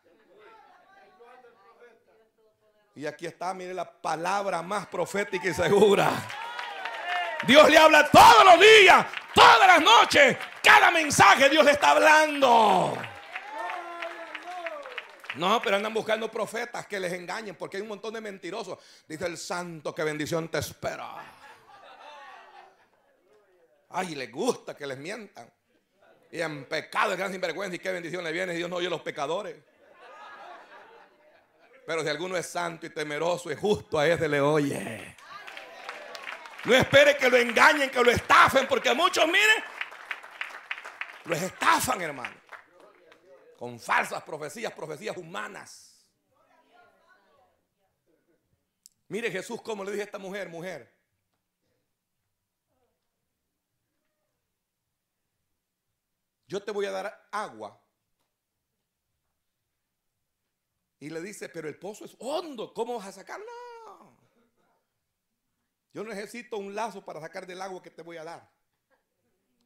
Y aquí está, mire la palabra más profética y segura. Dios le habla todos los días, todas las noches. Cada mensaje Dios le está hablando. No, pero andan buscando profetas que les engañen porque hay un montón de mentirosos. Dice el santo que bendición te espera. Ay, les gusta que les mientan. Y en pecado es gran sinvergüenza y qué bendición le viene. Dios no oye a los pecadores. Pero si alguno es santo y temeroso y justo, a ese le oye. No espere que lo engañen, que lo estafen, porque muchos, miren, los estafan, hermano. Con falsas profecías, profecías humanas. Mire Jesús como le dije a esta mujer, mujer. Yo te voy a dar agua. Y le dice, pero el pozo es hondo, ¿cómo vas a sacar? No. Yo necesito un lazo para sacar del agua que te voy a dar.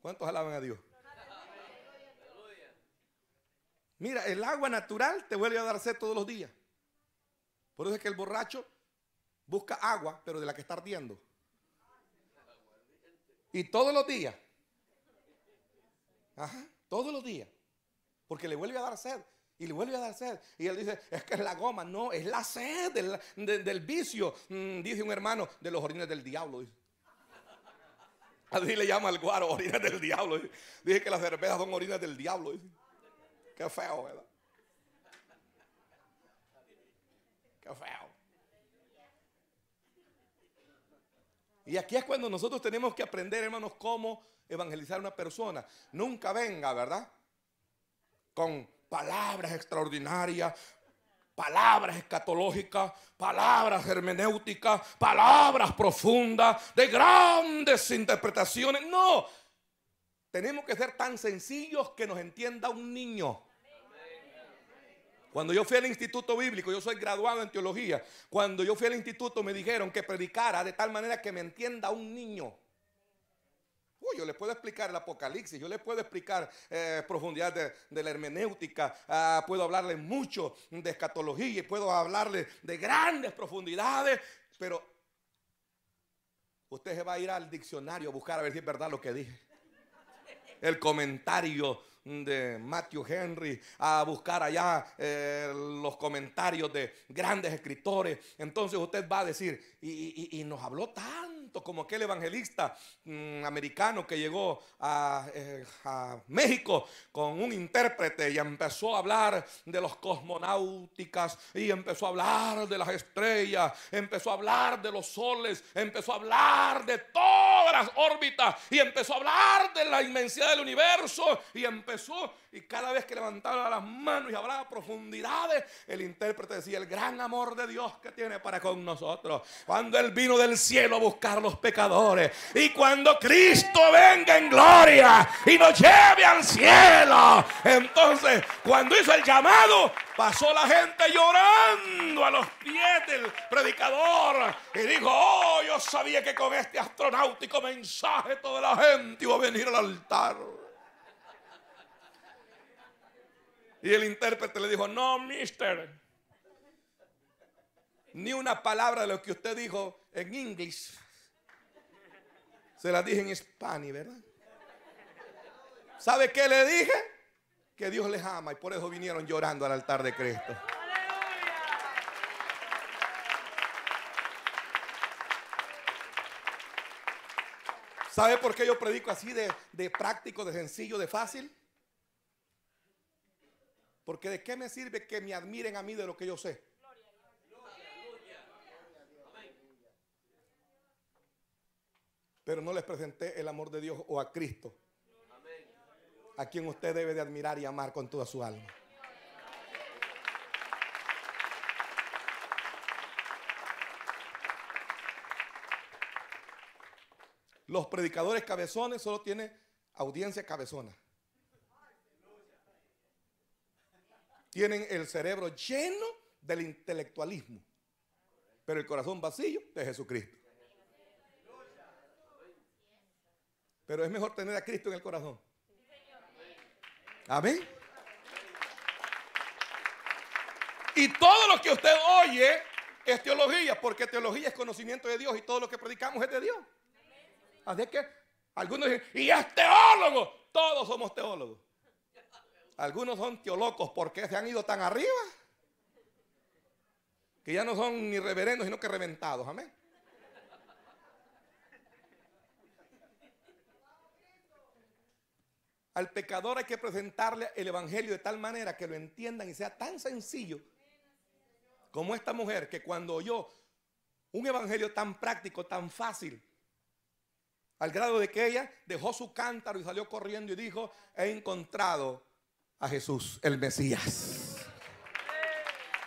¿Cuántos alaban a Dios? Mira, el agua natural te vuelve a dar sed todos los días. Por eso es que el borracho busca agua, pero de la que está ardiendo. Y todos los días. Ajá, todos los días. Porque le vuelve a dar sed. Y le vuelve a dar sed. Y él dice, es que es la goma. No, es la sed del, de- del vicio. Mm, dice un hermano, de los orines del diablo. Dice. Así le llama al guaro, orines del diablo. Dice, Dice que las cervezas son orines del diablo. Dice. Qué feo, ¿verdad? Qué feo. Y aquí es cuando nosotros tenemos que aprender, hermanos, cómo evangelizar a una persona. Nunca venga, ¿verdad? Con palabras extraordinarias, palabras escatológicas, palabras hermenéuticas, palabras profundas, de grandes interpretaciones. No, tenemos que ser tan sencillos que nos entienda un niño. Cuando yo fui al instituto bíblico, yo soy graduado en teología. Cuando yo fui al instituto me dijeron que predicara de tal manera que me entienda un niño. Yo les puedo explicar el Apocalipsis, yo les puedo explicar eh, profundidad de, la hermenéutica, ah, puedo hablarle mucho de escatología y puedo hablarle de grandes profundidades, pero usted se va a ir al diccionario a buscar a ver si es verdad lo que dije. El comentario de Matthew Henry, a buscar allá eh, los comentarios de grandes escritores. Entonces usted va a decir, y, nos habló como aquel evangelista mm, americano que llegó eh, a, México con un intérprete y empezó a hablar de los cosmonáuticas y empezó a hablar de las estrellas, empezó a hablar de los soles, empezó a hablar de todas las órbitas y empezó a hablar de la inmensidad del universo y empezó y cada vez que levantaba las manos y hablaba profundidades, el intérprete decía el gran amor de Dios que tiene para con nosotros. Cuando Él vino del cielo a buscar a los pecadores y cuando Cristo venga en gloria y nos lleve al cielo. Entonces, cuando hizo el llamado, pasó la gente llorando a los pies del predicador y dijo, oh, yo sabía que con este astronáutico mensaje toda la gente iba a venir al altar. Y el intérprete le dijo, no, mister. Ni una palabra de lo que usted dijo en inglés. Se la dije en español, ¿verdad? ¿Sabe qué le dije? Que Dios les ama y por eso vinieron llorando al altar de Cristo. ¿Sabe por qué yo predico así de, de práctico, de sencillo, de fácil? Porque de qué me sirve que me admiren a mí de lo que yo sé. Pero no les presenté el amor de Dios o a Cristo. A quien usted debe de admirar y amar con toda su alma. Los predicadores cabezones solo tienen audiencia cabezona. Tienen el cerebro lleno del intelectualismo, pero el corazón vacío de Jesucristo. Pero es mejor tener a Cristo en el corazón. Amén. Y todo lo que usted oye es teología, porque teología es conocimiento de Dios y todo lo que predicamos es de Dios. Así que algunos dicen, y es teólogo. Todos somos teólogos. Algunos son teolocos porque se han ido tan arriba que ya no son ni reverendos, sino que reventados. Amén. Al pecador hay que presentarle el Evangelio de tal manera que lo entiendan y sea tan sencillo como esta mujer que cuando oyó un Evangelio tan práctico, tan fácil, al grado de que ella dejó su cántaro y salió corriendo y dijo, he encontrado a Jesús, el Mesías.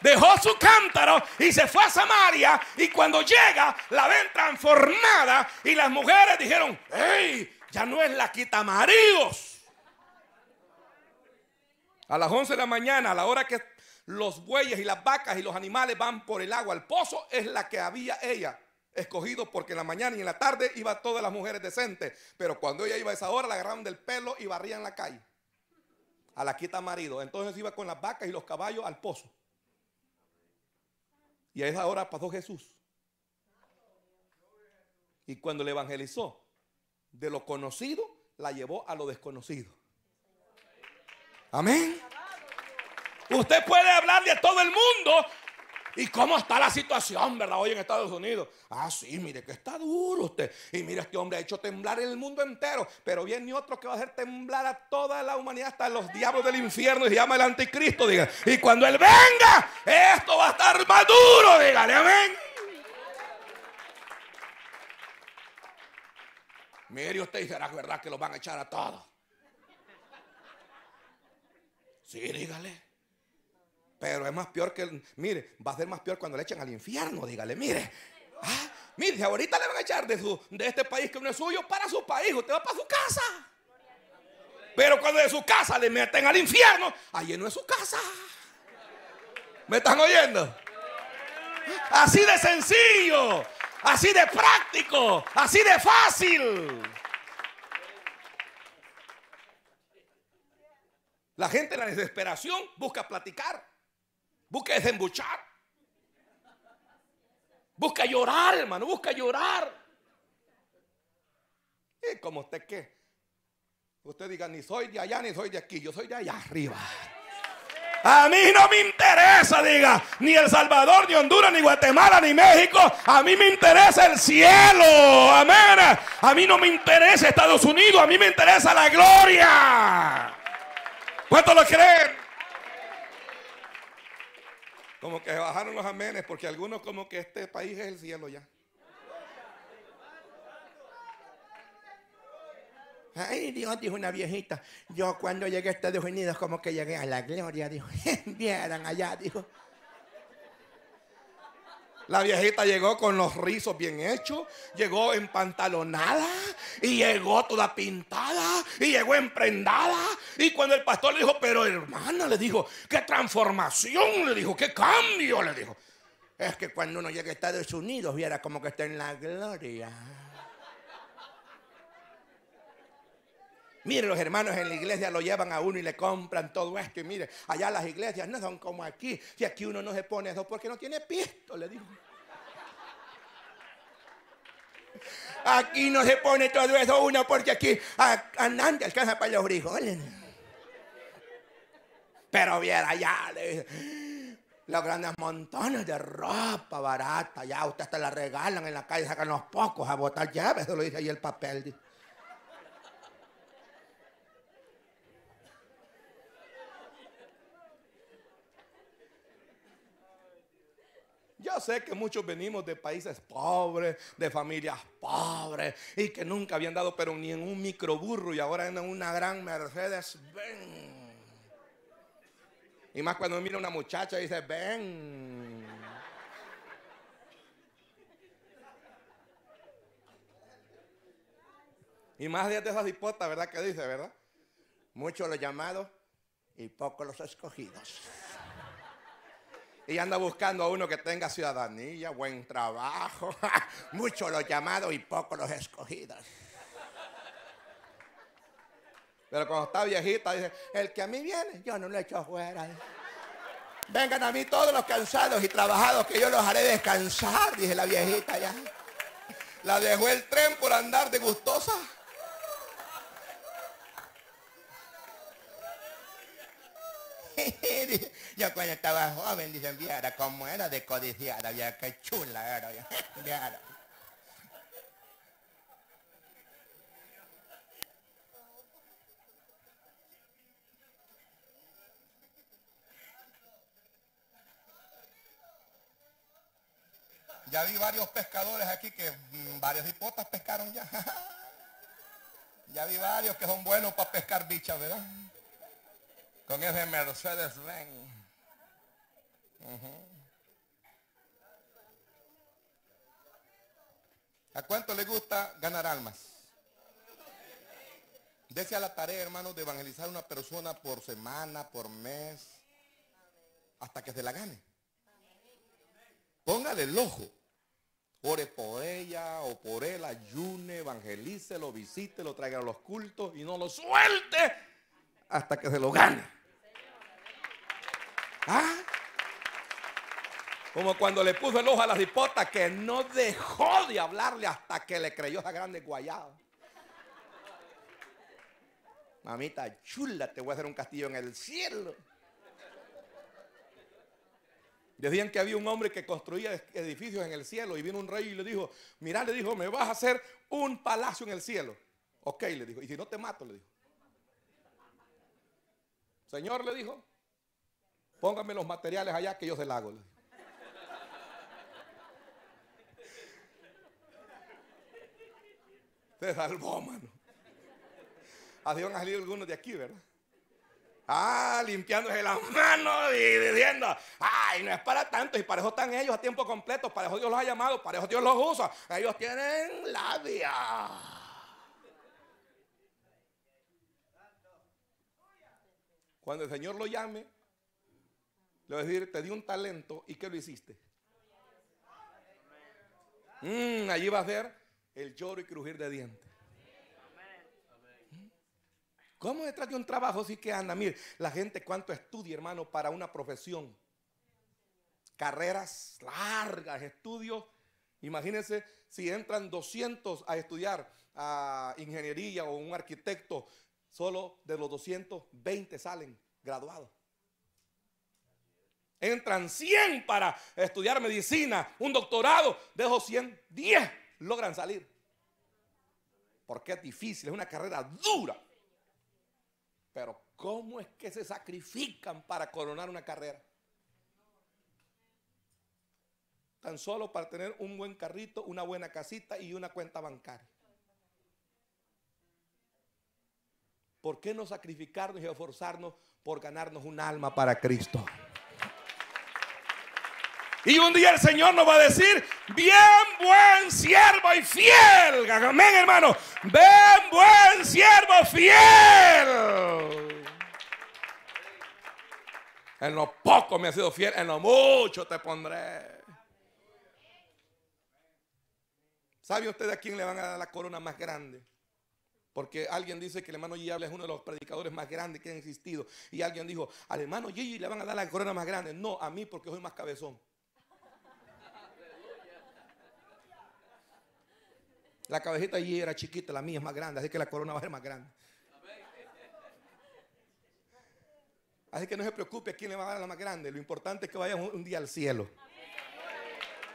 Dejó su cántaro y se fue a Samaria. Y cuando llega, la ven transformada. Y las mujeres dijeron: ¡Ey! Ya no es la quita maridos. A las 11 de la mañana, a la hora que los bueyes y las vacas y los animales van por el agua al pozo, es la que había ella escogido porque en la mañana y en la tarde iban todas las mujeres decentes. Pero cuando ella iba a esa hora, la agarraron del pelo y barrían la calle a la quita marido. Entonces iba con las vacas y los caballos al pozo. Y a esa hora pasó Jesús. Y cuando le evangelizó, de lo conocido, la llevó a lo desconocido. Amén. Usted puede hablar de todo el mundo, ¿Y cómo está la situación, verdad, hoy en Estados Unidos? Ah, sí, mire que está duro usted. Y mire, este hombre ha hecho temblar el mundo entero. Pero viene otro que va a hacer temblar a toda la humanidad, hasta los diablos del infierno, y se llama el anticristo, diga. Y cuando él venga, esto va a estar más duro, dígale, amén. Mire usted, será verdad que los van a echar a todos. Sí, dígale. Pero es más peor que, mire, va a ser más peor cuando le echen al infierno, dígale, mire. Ah, mire, ahorita le van a echar de, su, de este país que no es suyo para su país, usted va para su casa. Pero cuando de su casa le meten al infierno, allí no es su casa. ¿Me están oyendo? Así de sencillo, así de práctico, así de fácil. La gente en la desesperación busca platicar, busca desembuchar, busca llorar, hermano, busca llorar. ¿Y como usted qué? Usted diga, ni soy de allá ni soy de aquí, yo soy de allá arriba. A mí no me interesa, diga, ni El Salvador, ni Honduras, ni Guatemala, ni México. A mí me interesa el cielo. Amén. A mí no me interesa Estados Unidos, a mí me interesa la gloria. ¿Cuántos lo creen? Como que bajaron los amenes porque algunos como que este país es el cielo ya. Ay, Dios, dijo una viejita. Yo cuando llegué a Estados Unidos como que llegué a la gloria, dijo. Vieran allá, dijo. La viejita llegó con los rizos bien hechos, llegó empantalonada y llegó toda pintada y llegó emprendada. Y cuando el pastor le dijo, pero hermana, le dijo, qué transformación, le dijo, qué cambio, le dijo. Es que cuando uno llega a Estados Unidos, viera como que está en la gloria. Mire, los hermanos en la iglesia lo llevan a uno y le compran todo esto. Y mire, allá las iglesias no son como aquí. Si aquí uno no se pone eso porque no tiene pisto, le digo. Aquí no se pone todo eso uno porque aquí andante alcanza para los frijoles. Pero viera allá, los grandes montones de ropa barata. Ya usted hasta la regalan en la calle, sacan los pocos a botar llaves. Eso lo dice ahí el papel. Sé que muchos venimos de países pobres, de familias pobres y que nunca habían dado pero ni en un microburro y ahora en una gran Mercedes ven. Y más cuando mira una muchacha y dice ven. Y más de esas hipotas, ¿verdad? Que dice, ¿verdad? Muchos los llamados y pocos los escogidos y anda buscando a uno que tenga ciudadanía, buen trabajo, muchos los llamados y pocos los escogidos. Pero cuando está viejita, dice, el que a mí viene, yo no lo echo afuera. Vengan a mí todos los cansados y trabajados, que yo los haré descansar, dice la viejita ya. La dejó el tren por andar de gustosa. Yo cuando estaba joven, dicen, viera cómo era de codiciada, ya qué chula era. Viera. Ya vi varios pescadores aquí que mm, varios hipotas pescaron ya. ya vi varios que son buenos para pescar bichas, ¿verdad? Con ese Mercedes Benz. ¿A cuánto le gusta ganar almas? Desea la tarea, hermanos, de evangelizar a una persona por semana, por mes, hasta que se la gane. Póngale el ojo. Ore por ella o por él, ayune, evangelice, lo visite, lo traiga a los cultos y no lo suelte hasta que se lo gane. ¿Ah? Como cuando le puso el ojo a la hipota que no dejó de hablarle hasta que le creyó esa grande guayada. Mamita chula, te voy a hacer un castillo en el cielo. Decían que había un hombre que construía edificios en el cielo y vino un rey y le dijo, mira, le dijo, me vas a hacer un palacio en el cielo. Ok, le dijo, y si no te mato, le dijo. Señor, le dijo, Póngame los materiales allá que yo se la hago. Se salvó, mano. Así van a salir algunos de aquí, ¿verdad? Ah, limpiándose las manos y diciendo, ay, no es para tanto. Y para eso están ellos a tiempo completo. Para eso Dios los ha llamado, para eso Dios los usa. Ellos tienen labia. Cuando el Señor lo llame, le decir, te di un talento y ¿qué lo hiciste? Mm, allí va a ser el lloro y crujir de dientes. ¿Cómo detrás de un trabajo sí que anda? Mire, la gente cuánto estudia, hermano, para una profesión. Carreras largas, estudios. Imagínense si entran 200 a estudiar a ingeniería o un arquitecto, solo de los 220 salen graduados. Entran 100 para estudiar medicina, un doctorado, de esos 100, 10 logran salir. Porque es difícil, es una carrera dura. Pero ¿cómo es que se sacrifican para coronar una carrera? Tan solo para tener un buen carrito, una buena casita y una cuenta bancaria. ¿Por qué no sacrificarnos y esforzarnos por ganarnos un alma para Cristo? Y un día el Señor nos va a decir, bien buen siervo y fiel. Amén, hermano. Bien buen siervo fiel. En lo poco me has sido fiel, en lo mucho te pondré. ¿Sabe usted a quién le van a dar la corona más grande? Porque alguien dice que el hermano Gigi es uno de los predicadores más grandes que han existido. Y alguien dijo, al hermano Gigi le van a dar la corona más grande. No, a mí porque soy más cabezón. La cabecita allí era chiquita, la mía es más grande, así que la corona va a ser más grande. Así que no se preocupe a quién le va a dar la más grande. Lo importante es que vayamos un día al cielo.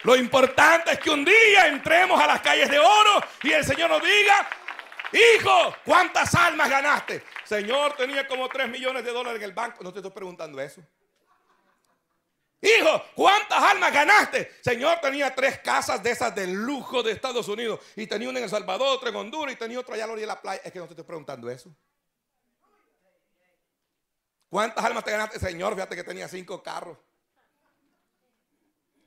Lo importante es que un día entremos a las calles de oro y el Señor nos diga, hijo, ¿cuántas almas ganaste? Señor, tenía como 3 millones de dólares en el banco. No te estoy preguntando eso. Hijo, ¿cuántas almas ganaste? Señor, tenía tres casas de esas de lujo de Estados Unidos. Y tenía una en El Salvador, otra en Honduras y tenía otra allá a la la playa. Es que no te estoy preguntando eso. ¿Cuántas almas te ganaste? Señor, fíjate que tenía cinco carros.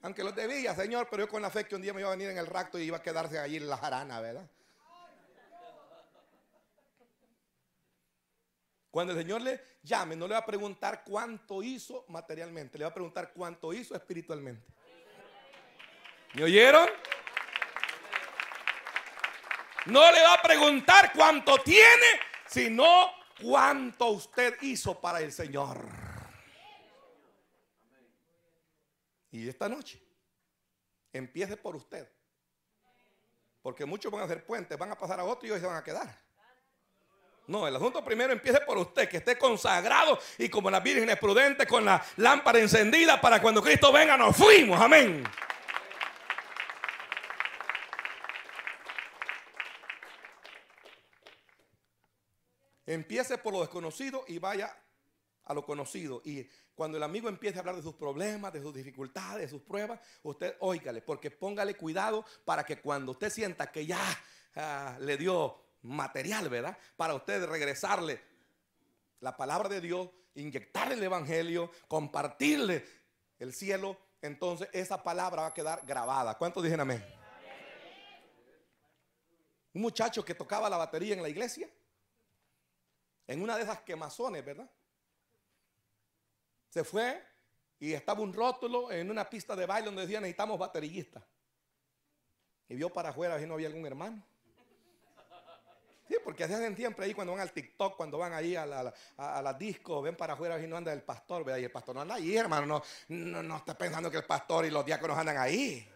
Aunque los debía, Señor, pero yo con la fe que un día me iba a venir en el rapto y iba a quedarse allí en la jarana, ¿verdad? Cuando el Señor le llame, no le va a preguntar cuánto hizo materialmente, le va a preguntar cuánto hizo espiritualmente. ¿Me oyeron? No le va a preguntar cuánto tiene, sino cuánto usted hizo para el Señor. Y esta noche, empiece por usted. Porque muchos van a hacer puentes, van a pasar a otro y hoy se van a quedar. No, el asunto primero empiece por usted, que esté consagrado y como las vírgenes prudentes con la lámpara encendida para cuando Cristo venga nos fuimos. Amén. Empiece por lo desconocido y vaya a lo conocido. Y cuando el amigo empiece a hablar de sus problemas, de sus dificultades, de sus pruebas, usted óigale, porque póngale cuidado para que cuando usted sienta que ya ah, le dio material, ¿verdad? Para usted regresarle la palabra de Dios, inyectarle el evangelio, compartirle el cielo, entonces esa palabra va a quedar grabada. ¿Cuántos dicen amén? Un muchacho que tocaba la batería en la iglesia, en una de esas quemazones, ¿verdad? Se fue y estaba un rótulo en una pista de baile donde decía necesitamos baterillistas. Y vio para afuera si no había algún hermano. Sí, porque se hacen siempre ahí cuando van al TikTok, cuando van ahí a la, a, disco, ven para afuera y no anda el pastor, ¿verdad? Y el pastor no anda ahí, hermano. No, no, no está pensando que el pastor y los diáconos andan ahí.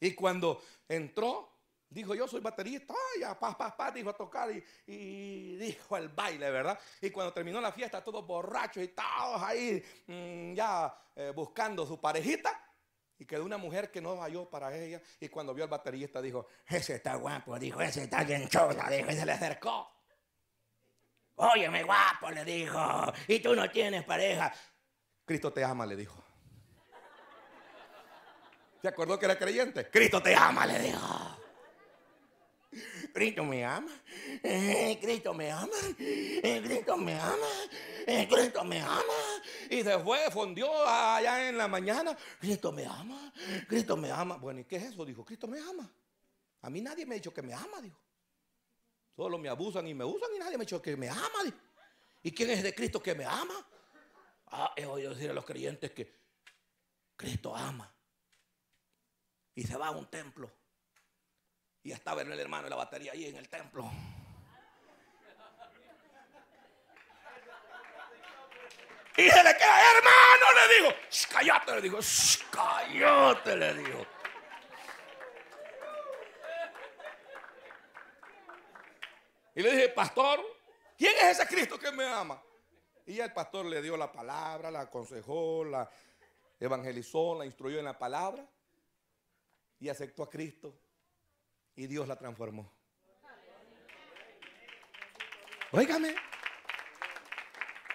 Y cuando entró, dijo, yo soy baterista, ay, ya, pa, pa, pa, dijo a tocar y, dijo el baile, ¿verdad? Y cuando terminó la fiesta, todos borrachos y todos ahí mm, ya eh, buscando su parejita, y quedó una mujer que no halló para ella. Y cuando vio al baterista dijo, ese está guapo, dijo, ese está bien chola, dijo, y se le acercó. Óyeme guapo, le dijo, y tú no tienes pareja. Cristo te ama, le dijo. ¿Se acordó que era creyente? Cristo te ama, le dijo. Cristo me ama, eh, Cristo me ama, eh, Cristo me ama, eh, Cristo me ama. Y después fondió allá en la mañana, Cristo me ama, Cristo me ama. Bueno, ¿y qué es eso? Dijo, Cristo me ama. A mí nadie me ha dicho que me ama, dijo. Solo me abusan y me usan y nadie me ha dicho que me ama. ¿Y quién es de Cristo que me ama? Ah, he oído decir a los creyentes que Cristo ama. Y se va a un templo. Y estaba el hermano de la batería ahí en el templo. Y se le queda, hermano, le digo, cállate, le digo, cállate, le digo. Y le dije, pastor, ¿quién es ese Cristo que me ama? Y el pastor le dio la palabra, la aconsejó, la evangelizó, la instruyó en la palabra y aceptó a Cristo y Dios la transformó. Óigame,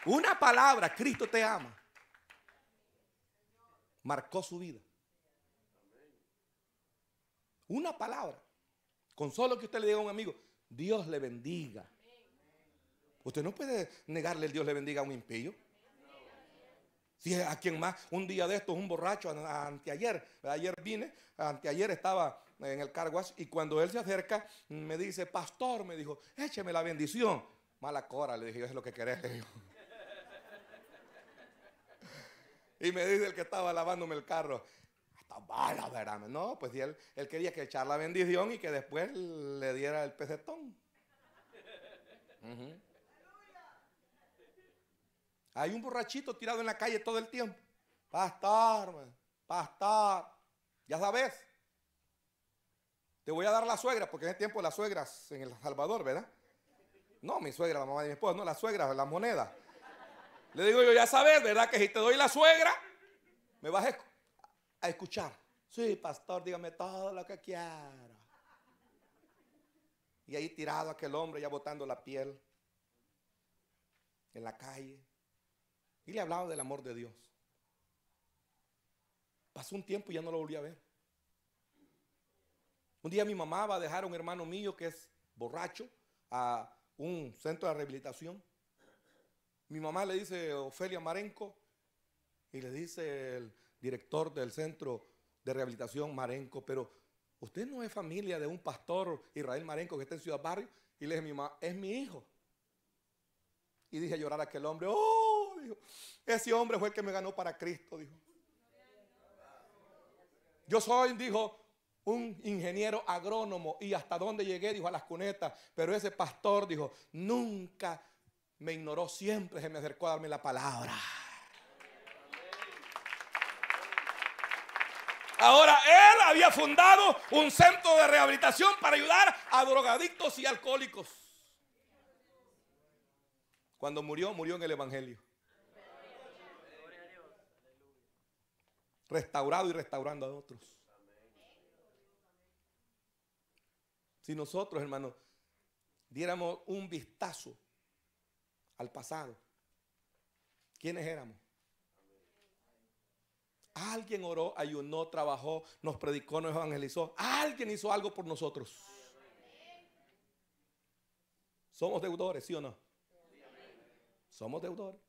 una palabra, Cristo te ama, marcó su vida. Una palabra, con solo que usted le diga a un amigo, Dios le bendiga. Usted no puede negarle el Dios le bendiga a un impío. Si a quien más, un día de estos, un borracho, anteayer, ayer vine, anteayer estaba en el carguas y cuando él se acerca, me dice, pastor, me dijo, écheme la bendición. Mala cora, le dije, es lo que querés. Y me dice el que estaba lavándome el carro, está mala, ¿verdad? No, pues él, él quería que echar la bendición y que después le diera el pesetón. Hay un borrachito tirado en la calle todo el tiempo. Pastor, pastor, ya sabes. Te voy a dar la suegra, porque en el tiempo las suegras en El Salvador, ¿verdad? No, mi suegra, la mamá de mi esposa, no, la suegra, la moneda. Le digo yo, ya sabes, ¿verdad? Que si te doy la suegra, me vas a escuchar. Sí, pastor, dígame todo lo que quiera. Y ahí tirado aquel hombre ya botando la piel en la calle. Y le hablaba del amor de Dios. Pasó un tiempo y ya no lo volví a ver. Un día mi mamá va a dejar a un hermano mío que es borracho a un centro de rehabilitación. Mi mamá le dice Ofelia Marenco y le dice el director del centro de rehabilitación Marenco, pero usted no es familia de un pastor Israel Marenco que está en Ciudad Barrio. Y le dije mi mamá, es mi hijo. Y dije llorar a aquel hombre, oh, ese hombre fue el que me ganó para Cristo, dijo. Yo soy, dijo, un ingeniero agrónomo y hasta dónde llegué, dijo, a las cunetas. Pero ese pastor, dijo, nunca me ignoró, siempre se me acercó a darme la palabra. Ahora él había fundado un centro de rehabilitación para ayudar a drogadictos y alcohólicos. Cuando murió, murió en el Evangelio. restaurado y restaurando a otros. Si nosotros, hermanos, diéramos un vistazo al pasado, ¿quiénes éramos? Alguien oró, ayunó, trabajó, nos predicó, nos evangelizó. Alguien hizo algo por nosotros. Somos deudores, ¿sí o no? Somos deudores.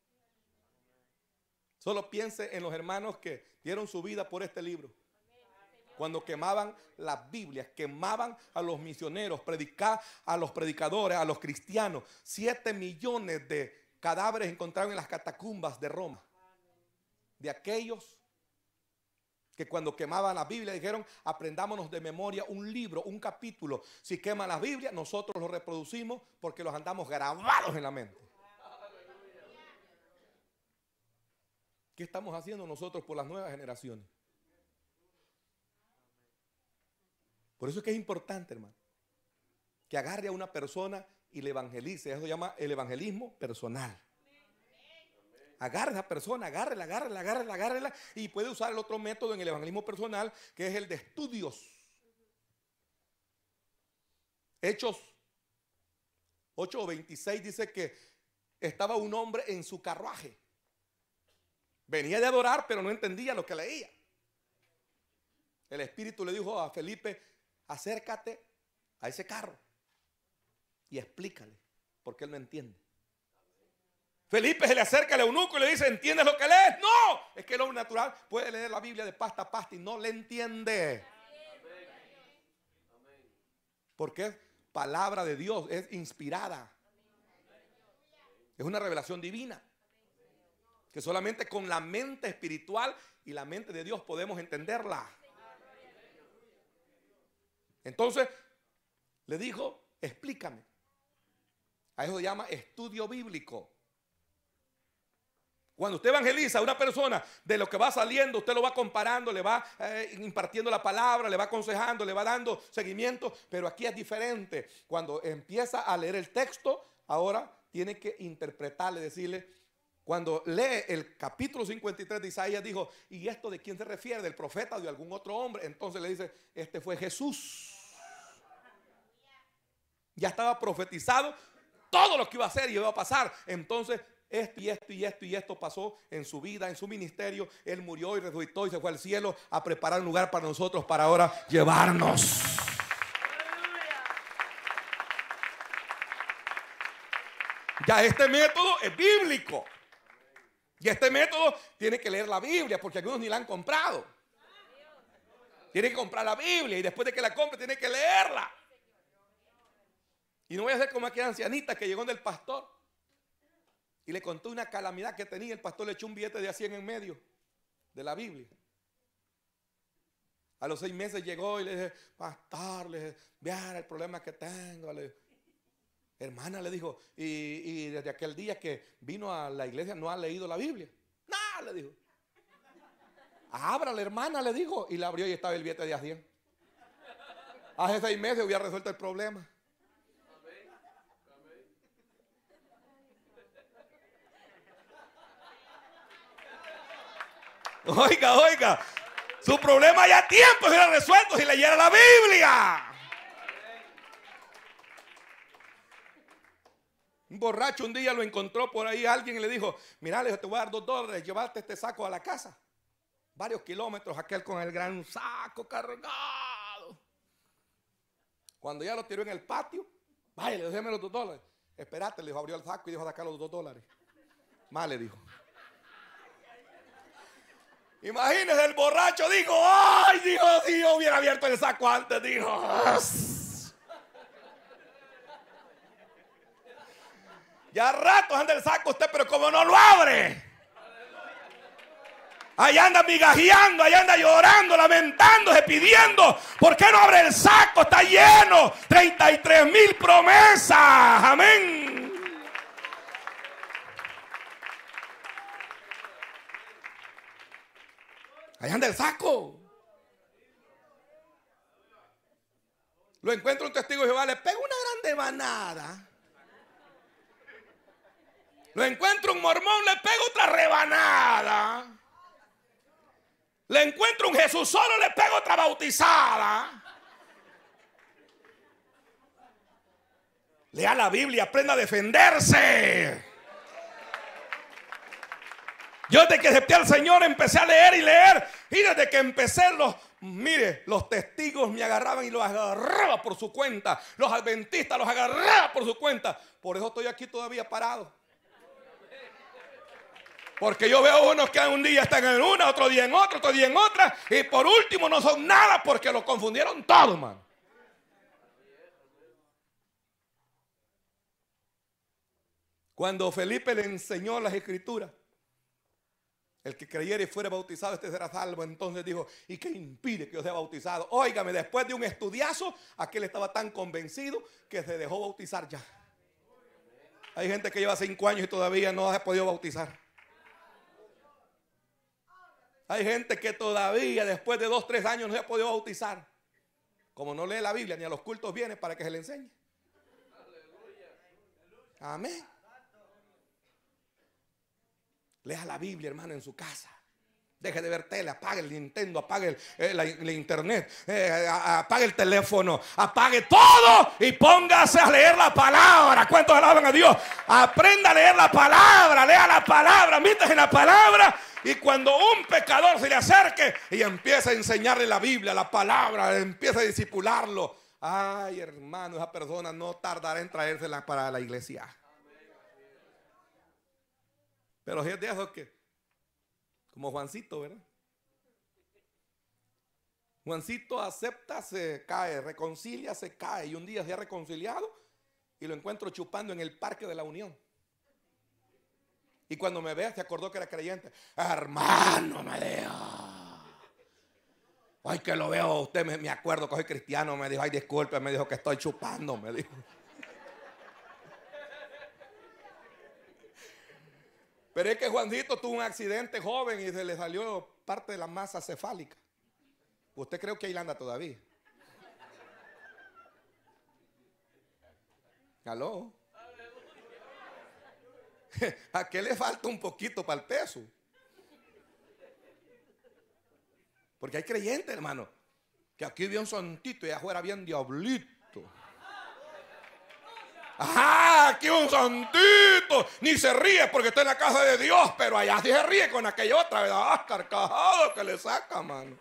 Solo piense en los hermanos que dieron su vida por este libro. Cuando quemaban las Biblias, quemaban a los misioneros, predicar a los predicadores, a los cristianos. Siete millones de cadáveres encontraron en las catacumbas de Roma. De aquellos que cuando quemaban la Biblia dijeron, aprendámonos de memoria un libro, un capítulo. Si queman la Biblia, nosotros lo reproducimos porque los andamos grabados en la mente. ¿Qué estamos haciendo nosotros por las nuevas generaciones? Por eso es que es importante, hermano, que agarre a una persona y le evangelice. Eso se llama el evangelismo personal. Agarre a esa persona, agárrela, agárrela, agárrela, agárrela. Y puede usar el otro método en el evangelismo personal, que es el de estudios. Hechos 8 o 26 dice que estaba un hombre en su carruaje Venía de adorar, pero no entendía lo que leía. El Espíritu le dijo a Felipe, acércate a ese carro. y explícale, porque él no entiende. Felipe se le acerca al eunuco y le dice, ¿entiendes lo que lees? No, es que el hombre natural puede leer la Biblia de pasta a pasta y no le entiende. Porque es palabra de Dios, es inspirada. Es una revelación divina. Que solamente con la mente espiritual y la mente de Dios podemos entenderla. Entonces, le dijo, explícame. A eso se llama estudio bíblico. Cuando usted evangeliza a una persona de lo que va saliendo, usted lo va comparando, le va eh, impartiendo la palabra, le va aconsejando, le va dando seguimiento, pero aquí es diferente. Cuando empieza a leer el texto, ahora tiene que interpretarle, decirle, cuando lee el capítulo 53 de Isaías, dijo, ¿y esto de quién se refiere? ¿Del profeta o de algún otro hombre? Entonces le dice, este fue Jesús. Ya estaba profetizado todo lo que iba a hacer y iba a pasar. Entonces esto y esto y esto y esto pasó en su vida, en su ministerio. Él murió y resucitó y se fue al cielo a preparar un lugar para nosotros para ahora llevarnos. Ya este método es bíblico. Y este método tiene que leer la Biblia porque algunos ni la han comprado. Tiene que comprar la Biblia y después de que la compre tiene que leerla. Y no voy a ser como aquella ancianita que llegó del pastor y le contó una calamidad que tenía. El pastor le echó un billete de a 100 en medio de la Biblia. A los seis meses llegó y le dije, pastor, le dije, el problema que tengo. hermana le dijo, y, desde aquel día que vino a la iglesia no ha leído la Biblia. No, le dijo. la hermana, le dijo. Y la abrió y estaba el billete de a 100. Hace seis meses hubiera resuelto el problema. Oiga, oiga. Su problema ya a tiempo era resuelto si leyera la Biblia. Un borracho un día lo encontró por ahí alguien y le dijo, mira, te voy a dar dos dólares, llevarte este saco a la casa. Varios kilómetros, aquel con el gran saco cargado. Cuando ya lo tiró en el patio, vaya, déjeme los dos dólares. Espérate, le dijo, abrió el saco y dijo, sacar los dos dólares. Más le dijo. Imagínese el borracho dijo, ay Dios, Dios hubiera abierto el saco antes, dijo. Ya rato anda el saco usted, pero como no lo abre. Allá anda migajeando, allá anda llorando, lamentándose, pidiendo. ¿Por qué no abre el saco? Está lleno. 33 mil promesas. Amén. Allá anda el saco. Lo encuentro un testigo de Jehová, le pego una grande banada. Lo encuentro un mormón, le pego otra rebanada. Le encuentro un Jesús solo, le pego otra bautizada. Lea la Biblia, aprenda a defenderse. Yo desde que acepté al Señor empecé a leer y leer. Y desde que empecé los, mire, los testigos me agarraban y los agarraba por su cuenta. Los adventistas los agarraba por su cuenta. Por eso estoy aquí todavía parado. Porque yo veo unos que un día están en una, otro día en otra, otro día en otra. Y por último no son nada porque lo confundieron todo, man. Cuando Felipe le enseñó las escrituras, el que creyera y fuera bautizado, este será salvo. Entonces dijo, ¿y qué impide que yo sea bautizado? Óigame, después de un estudiazo, aquel estaba tan convencido que se dejó bautizar ya. Hay gente que lleva cinco años y todavía no ha podido bautizar. Hay gente que todavía después de dos, tres años no se ha podido bautizar. Como no lee la Biblia ni a los cultos viene para que se le enseñe. Amén. Lea la Biblia, hermano, en su casa. Deje de ver tele, apague el Nintendo, apague el, eh, internet, eh, apague el teléfono, apague todo y póngase a leer la palabra. ¿Cuántos alaban a Dios? Aprenda a leer la palabra, lea la palabra, en la palabra. Y cuando un pecador se le acerque y empieza a enseñarle la Biblia, la palabra, empieza a disipularlo, ay hermano, esa persona no tardará en traérsela para la iglesia. Pero es de eso que, como Juancito, ¿verdad? Juancito acepta, se cae, reconcilia, se cae. Y un día se ha reconciliado y lo encuentro chupando en el Parque de la Unión. Y cuando me ve, se acordó que era creyente. Hermano, me dijo. Ay, que lo veo, usted me, acuerdo que soy cristiano. Me dijo, ay, disculpe, me dijo que estoy chupando, me dijo. Pero es que Juanito tuvo un accidente joven y se le salió parte de la masa cefálica. ¿Usted cree que ahí anda todavía? ¿Aló? ¿A qué le falta un poquito para el peso? Porque hay creyentes, hermano, que aquí había un santito y afuera había un diablito. Ajá, aquí un santito. Ni se ríe porque está en la casa de Dios, pero allá se ríe con aquella otra. Ah, carcajado que le saca, mano.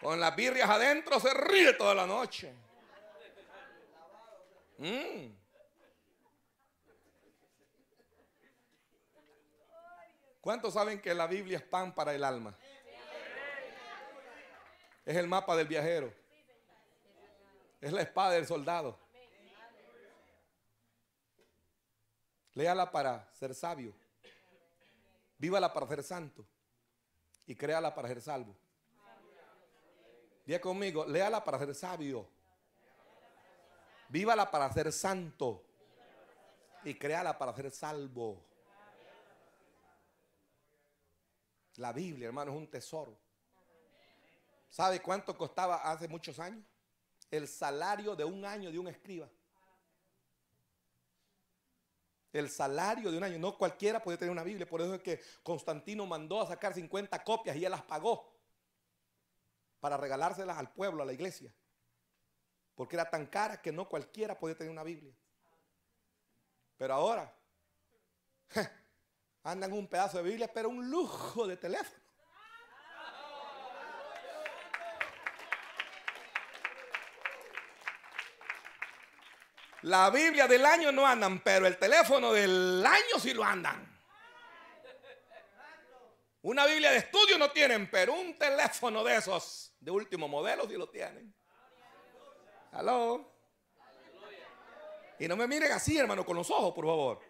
Con las birrias adentro se ríe toda la noche. Mm. ¿Cuántos saben que la Biblia es pan para el alma? Es el mapa del viajero. Es la espada del soldado. Léala para ser sabio. Vívala para ser santo. Y créala para ser salvo. Diga conmigo, léala para ser sabio. Vívala para ser santo. Y créala para ser salvo. La Biblia, hermano, es un tesoro. ¿Sabe cuánto costaba hace muchos años? El salario de un año de un escriba. El salario de un año. No cualquiera puede tener una Biblia. Por eso es que Constantino mandó a sacar 50 copias y él las pagó para regalárselas al pueblo, a la iglesia. Porque era tan cara que no cualquiera podía tener una Biblia. Pero ahora, andan un pedazo de Biblia, pero un lujo de teléfono. La Biblia del año no andan, pero el teléfono del año sí lo andan. Una Biblia de estudio no tienen, pero un teléfono de esos de último modelo si lo tienen. Aló. Y no me miren así, hermano, con los ojos, por favor.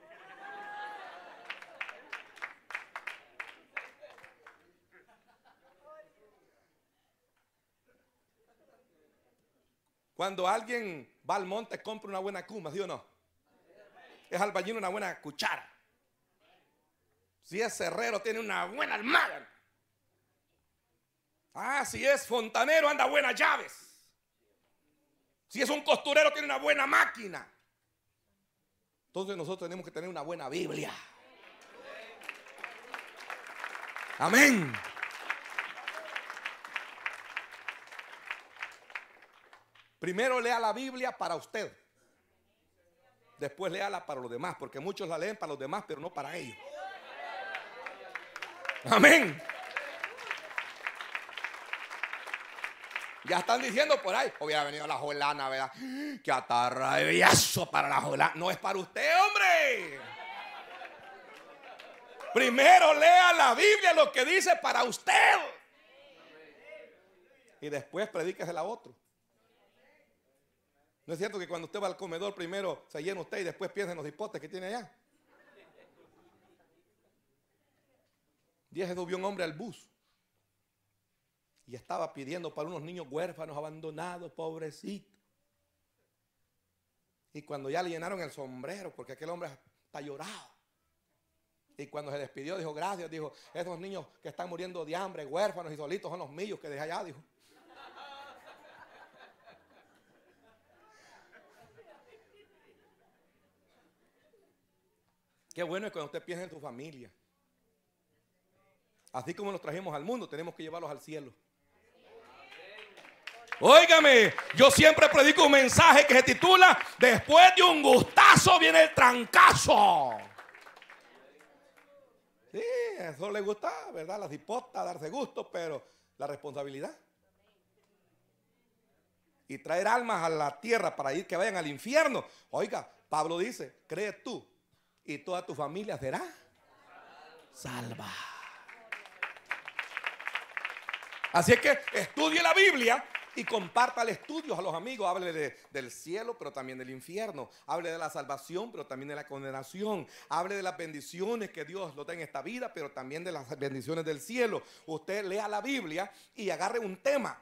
Cuando alguien va al monte, compra una buena cuma, ¿sí o no? Es albañil una buena cuchara. Si es herrero, tiene una buena almada. Ah, si es fontanero, anda buenas llaves. Si es un costurero, tiene una buena máquina. Entonces nosotros tenemos que tener una buena Biblia. Amén. Primero lea la Biblia para usted. Después léala para los demás, porque muchos la leen para los demás, pero no para ellos. Amén. Ya están diciendo por ahí, hubiera venido la jolana, ¿verdad? Que atarrabiazo para la jolana. No es para usted, hombre. Primero lea la Biblia lo que dice para usted. Y después predíquesela a otro. ¿No es cierto que cuando usted va al comedor primero se llena usted y después piensa en los hipotes que tiene allá? Día se subió un hombre al bus y estaba pidiendo para unos niños huérfanos abandonados, pobrecitos. Y cuando ya le llenaron el sombrero, porque aquel hombre está llorado. Y cuando se despidió, dijo, gracias, dijo, esos niños que están muriendo de hambre, huérfanos y solitos son los míos que dejé allá, dijo. Qué bueno es cuando usted piensa en tu familia. Así como nos trajimos al mundo, tenemos que llevarlos al cielo. Óigame, yo siempre predico un mensaje que se titula Después de un gustazo viene el trancazo. Sí, eso le gusta, ¿verdad? Las hipotas, darse gusto, pero la responsabilidad. y traer almas a la tierra para ir que vayan al infierno. Oiga, Pablo dice, cree tú y toda tu familia será salva. Así es que estudie la Biblia y comparta estudios a los amigos. Hable de, del cielo, pero también del infierno. Hable de la salvación, pero también de la condenación. Hable de las bendiciones que Dios lo da en esta vida, pero también de las bendiciones del cielo. Usted lea la Biblia y agarre un tema.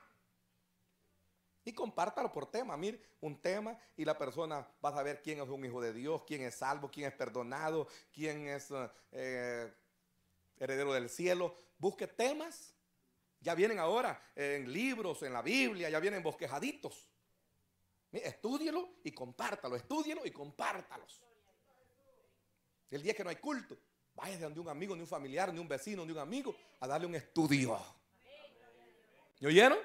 Y compártalo por tema. Mire, un tema y la persona va a saber quién es un hijo de Dios, quién es salvo, quién es perdonado, quién es eh, heredero del cielo. Busque temas ya vienen ahora en libros, en la Biblia, ya vienen bosquejaditos. Estúdielo y compártalo, estúdielo y compártalos. El día que no hay culto, vaya de un amigo, de un familiar, de un vecino, de un amigo, a darle un estudio. ¿Me oyeron?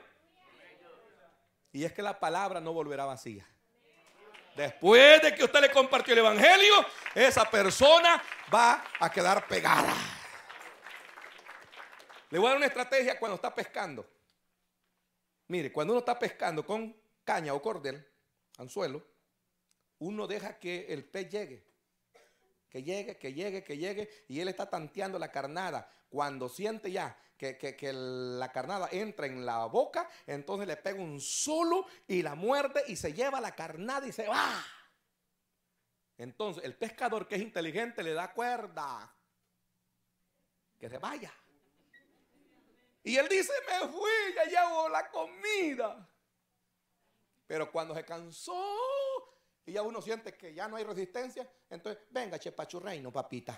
Y es que la palabra no volverá vacía. Después de que usted le compartió el Evangelio, esa persona va a quedar pegada. Le voy a dar una estrategia cuando está pescando. Mire, cuando uno está pescando con caña o cordel, anzuelo, uno deja que el pez llegue. Que llegue, que llegue, que llegue. Y él está tanteando la carnada. Cuando siente ya que, que, la carnada entra en la boca, entonces le pega un solo y la muerde y se lleva la carnada y se va. Entonces el pescador que es inteligente le da cuerda. Que se vaya. Y él dice, me fui, ya llevo la comida. Pero cuando se cansó y ya uno siente que ya no hay resistencia, entonces, venga, chepachurreino, papita.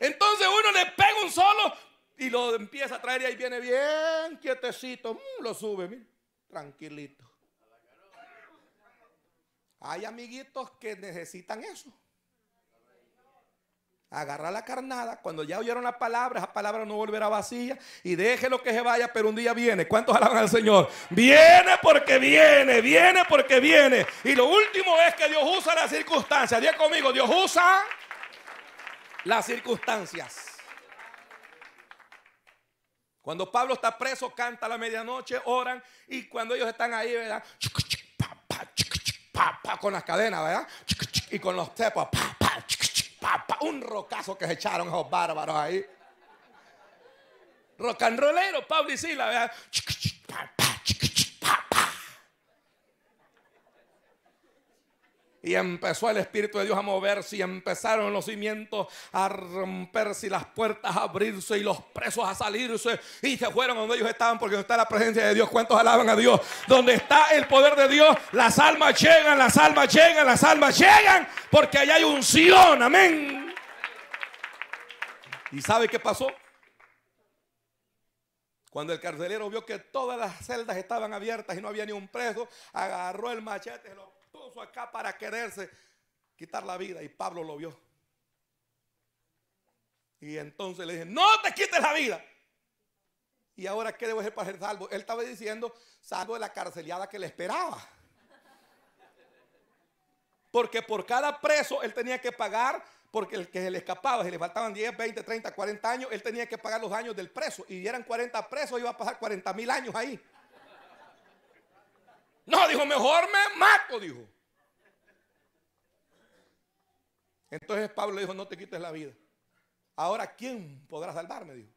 Entonces uno le pega solo y lo empieza a traer y ahí viene bien quietecito, mm, lo sube, tranquilito. Hay amiguitos que necesitan eso. Agarra la carnada. Cuando ya oyeron la palabra, esa palabra no volverá vacía. Y déjelo que se vaya, pero un día viene. ¿Cuántos alaban al Señor? Viene porque viene, viene porque viene. Y lo último es que Dios usa las circunstancias. Diga conmigo, Dios usa las circunstancias. Cuando Pablo está preso, canta a la medianoche, oran. Y cuando ellos están ahí, ¿verdad? Con las cadenas, ¿verdad? Y con los tepos un rocazo que se echaron esos bárbaros ahí. Rock and rollero, Pablo y Sila, ¿verdad? Y empezó el Espíritu de Dios a moverse y empezaron los cimientos a romperse y las puertas a abrirse y los presos a salirse. Y se fueron donde ellos estaban porque no está la presencia de Dios. ¿Cuántos alaban a Dios? Donde está el poder de Dios, las almas llegan, las almas llegan, las almas llegan. Porque allá hay unción. Amén. ¿Y sabe qué pasó? Cuando el carcelero vio que todas las celdas estaban abiertas y no había ni un preso, agarró el machete, lo puso acá para quererse quitar la vida. Y Pablo lo vio. Y entonces le dije, no te quites la vida. Y ahora, ¿qué debo hacer para ser salvo? Él estaba diciendo, salvo de la carceliada que le esperaba. Porque por cada preso él tenía que pagar porque el que se le escapaba, si le faltaban 10, 20, 30, 40 años, él tenía que pagar los años del preso. Y eran 40 presos, iba a pasar 40 mil años ahí. No, dijo, mejor me mato, dijo. Entonces Pablo dijo, no te quites la vida. Ahora, ¿quién podrá salvarme? Dijo.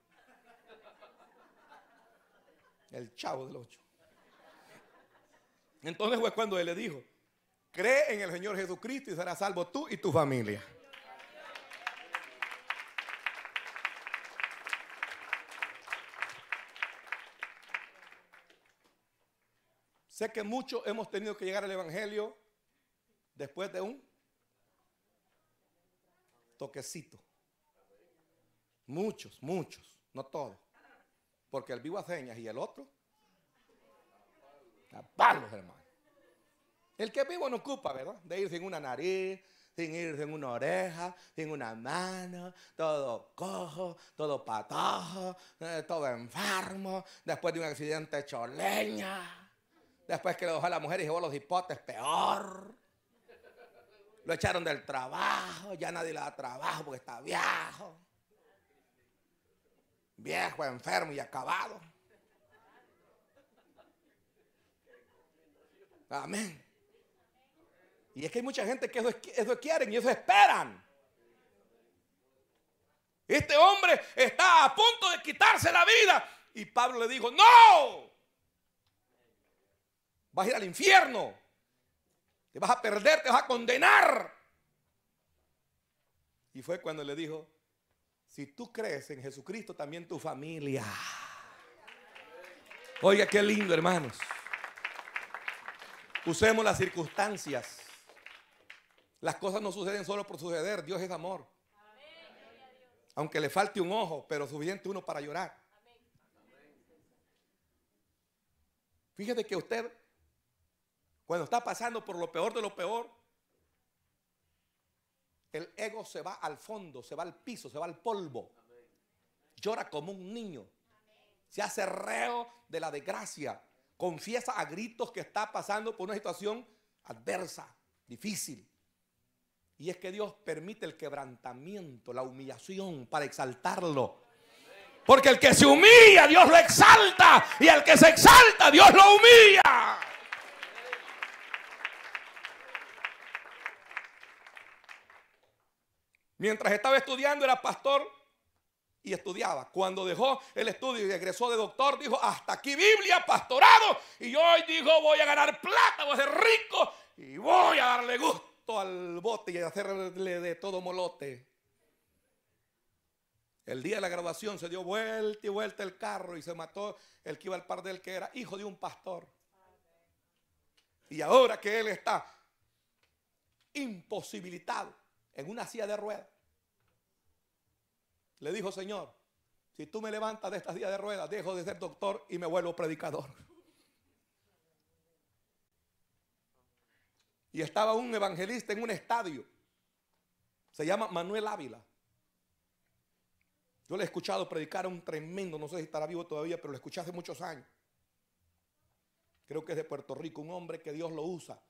El chavo del ocho. Entonces fue cuando él le dijo, cree en el Señor Jesucristo y serás salvo tú y tu familia. Sé que muchos hemos tenido que llegar al Evangelio después de un toquecito. Muchos, muchos, no todos. Porque el vivo a señas y el otro a palos, hermano. El que vivo no ocupa, ¿verdad? De ir sin una nariz, sin ir sin una oreja, sin una mano, todo cojo, todo patajo, eh, todo enfermo, después de un accidente choleña. Después que lo dejó a la mujer y llevó los hipotes, peor. Lo echaron del trabajo, ya nadie le da trabajo porque está viejo. Viejo, enfermo y acabado. Amén. Y es que hay mucha gente que eso, eso quieren y eso esperan. Este hombre está a punto de quitarse la vida. Y Pablo le dijo, no, vas a ir al infierno. Te vas a perder, te vas a condenar. Y fue cuando le dijo, si tú crees en Jesucristo, también tu familia. Oiga, qué lindo, hermanos. Usemos las circunstancias. Las cosas no suceden solo por suceder. Dios es amor. Aunque le falte un ojo, pero suficiente uno para llorar. Fíjate que usted, cuando está pasando por lo peor de lo peor, el ego se va al fondo, se va al piso, se va al polvo. Llora como un niño. Se hace reo de la desgracia. Confiesa a gritos que está pasando por una situación adversa, difícil. Y es que Dios permite el quebrantamiento, la humillación para exaltarlo. Porque el que se humilla, Dios lo exalta. Y el que se exalta, Dios lo humilla. Mientras estaba estudiando era pastor y estudiaba. Cuando dejó el estudio y egresó de doctor, dijo, hasta aquí Biblia, pastorado. Y hoy dijo, voy a ganar plata, voy a ser rico y voy a darle gusto al bote y hacerle de todo molote. El día de la graduación se dio vuelta y vuelta el carro y se mató el que iba al par de él, que era hijo de un pastor. Y ahora que él está imposibilitado en una silla de ruedas, le dijo, Señor, si tú me levantas de esta silla de ruedas, dejo de ser doctor y me vuelvo predicador. Y estaba un evangelista en un estadio. Se llama Manuel Ávila. Yo le he escuchado predicar a un tremendo, no sé si estará vivo todavía, pero lo escuché hace muchos años. Creo que es de Puerto Rico, un hombre que Dios lo usa.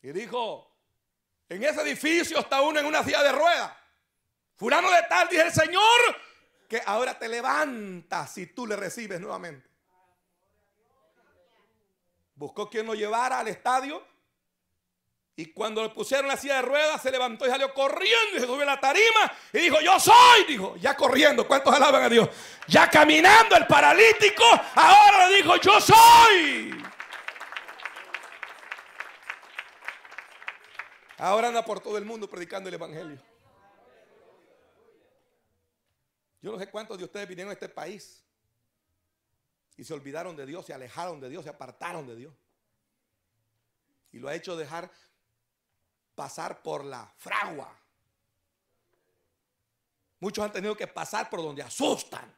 Y dijo, en ese edificio está uno en una silla de ruedas. Fulano de tal, dice el Señor, que ahora te levantas si tú le recibes nuevamente buscó quien lo llevara al estadio. Y cuando le pusieron la silla de ruedas, se levantó y salió corriendo y se subió a la tarima y dijo, yo soy, dijo, ya corriendo, ¿cuántos alaban a Dios? Ya caminando el paralítico, ahora le dijo, yo soy. Ahora anda por todo el mundo predicando el Evangelio. Yo no sé cuántos de ustedes vinieron a este país y se olvidaron de Dios, se alejaron de Dios, se apartaron de Dios. Y lo ha hecho dejar pasar por la fragua. Muchos han tenido que pasar por donde asustan.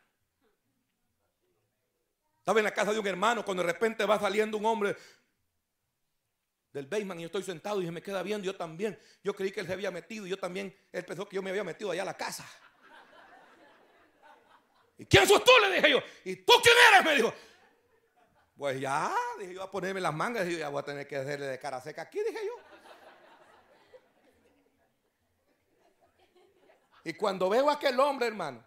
Estaba en la casa de un hermano cuando de repente va saliendo un hombre del basement y yo estoy sentado y me queda viendo, yo también. Yo creí que él se había metido y yo también, él pensó que yo me había metido allá a la casa. ¿Y quién sos tú? Le dije yo. ¿Y tú quién eres? Me dijo. Pues ya, dije yo a ponerme las mangas y ya voy a tener que hacerle de cara seca aquí, dije yo. Y cuando veo a aquel hombre, hermano,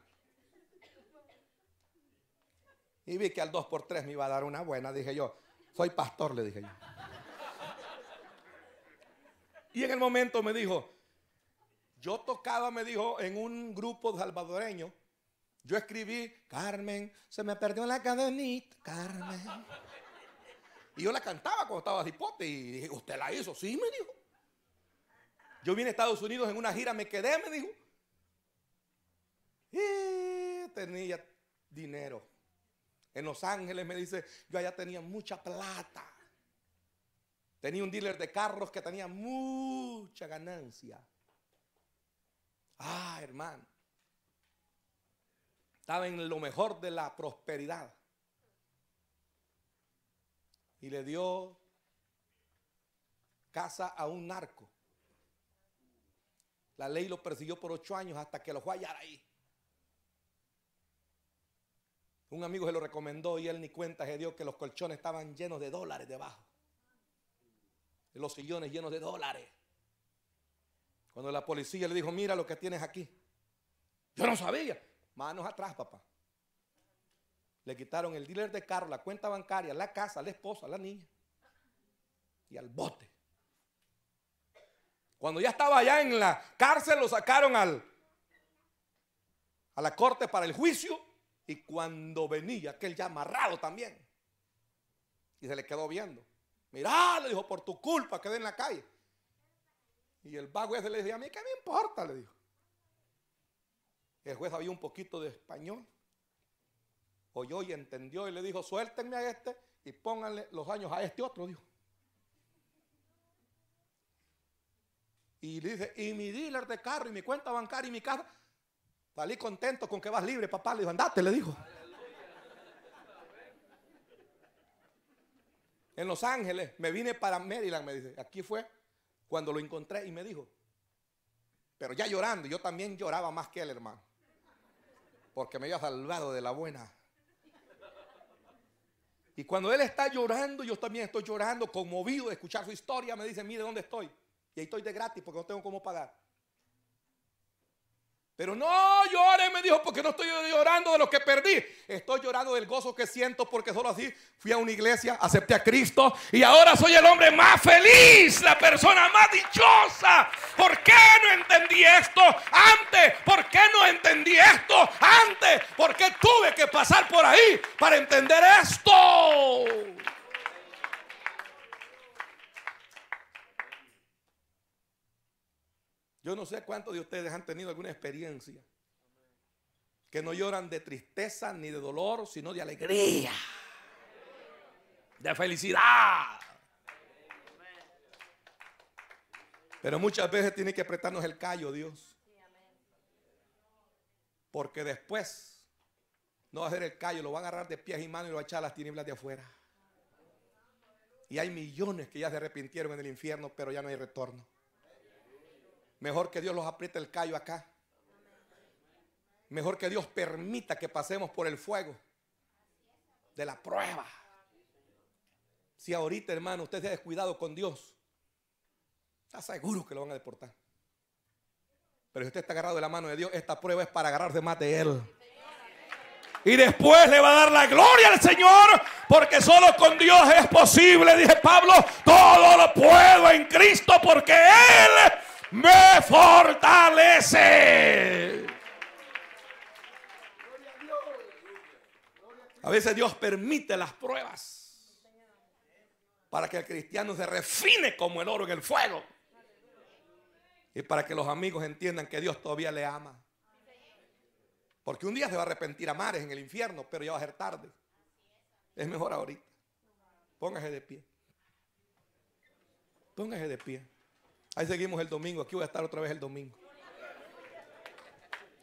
y vi que al 2 por 3 me iba a dar una buena, dije yo, soy pastor, le dije yo. Y en el momento me dijo, yo tocaba, me dijo, en un grupo salvadoreño yo escribí, Carmen, se me perdió la cadenita, Carmen. Y yo la cantaba cuando estaba hipote y dije, ¿usted la hizo? Sí, me dijo. Yo vine a Estados Unidos en una gira, me quedé, me dijo. Y tenía dinero. En Los Ángeles me dice, yo allá tenía mucha plata. Tenía un dealer de carros que tenía mucha ganancia. Ah, hermano. Estaba en lo mejor de la prosperidad. Y le dio casa a un narco. La ley lo persiguió por ocho años hasta que lo fue a hallar ahí. Un amigo se lo recomendó y él ni cuenta se dio que los colchones estaban llenos de dólares debajo. Los sillones llenos de dólares. Cuando la policía le dijo, mira lo que tienes aquí. Yo no sabía. Manos atrás, papá. Le quitaron el dealer de carro, la cuenta bancaria, la casa, la esposa, la niña. y al bote. Cuando ya estaba allá en la cárcel, lo sacaron al, a la corte para el juicio. Y cuando venía, aquel ya amarrado también. Y se le quedó viendo. Mirá, le dijo, por tu culpa quedé en la calle. Y el vago ese le dijo, a mí qué me importa, le dijo. El juez había un poquito de español. Oyó y entendió y le dijo, suéltenme a este y pónganle los años a este otro, dijo. Y dice, y mi dealer de carro y mi cuenta bancaria y mi casa. Salí contento con que vas libre, papá. Le dijo, andate, le dijo. En Los Ángeles, me vine para Maryland, me dice. Aquí fue cuando lo encontré y me dijo. Pero ya llorando, yo también lloraba más que él, hermano. Porque me había salvado de la buena. Y cuando él está llorando, yo también estoy llorando, conmovido de escuchar su historia. Me dice, mire dónde estoy. Y ahí estoy de gratis porque no tengo cómo pagar. Pero no llore, me dijo, porque no estoy llorando de lo que perdí. Estoy llorando del gozo que siento porque solo así fui a una iglesia, acepté a Cristo y ahora soy el hombre más feliz, la persona más dichosa. ¿Por qué no entendí esto antes? ¿Por qué no entendí esto antes? ¿Por qué tuve que pasar por ahí para entender esto? Yo no sé cuántos de ustedes han tenido alguna experiencia que no lloran de tristeza ni de dolor, sino de alegría, de felicidad. Pero muchas veces tiene que apretarnos el callo, Dios. Porque después no va a hacer el callo, lo va a agarrar de pies y manos y lo va a echar a las tinieblas de afuera. Y hay millones que ya se arrepintieron en el infierno, pero ya no hay retorno. Mejor que Dios los apriete el callo acá. Mejor que Dios permita que pasemos por el fuego de la prueba. Si ahorita, hermano, usted se ha descuidado con Dios, está seguro que lo van a deportar. Pero si usted está agarrado de la mano de Dios, esta prueba es para agarrarse más de Él. Y después le va a dar la gloria al Señor, porque solo con Dios es posible, dice Pablo, todo lo puedo en Cristo, porque Él me fortalece. A veces Dios permite las pruebas para que el cristiano se refine como el oro en el fuego. Y para que los amigos entiendan que Dios todavía le ama. Porque un día se va a arrepentir a mares en el infierno, pero ya va a ser tarde. Es mejor ahorita. Póngase de pie. Póngase de pie. Ahí seguimos el domingo. Aquí voy a estar otra vez el domingo.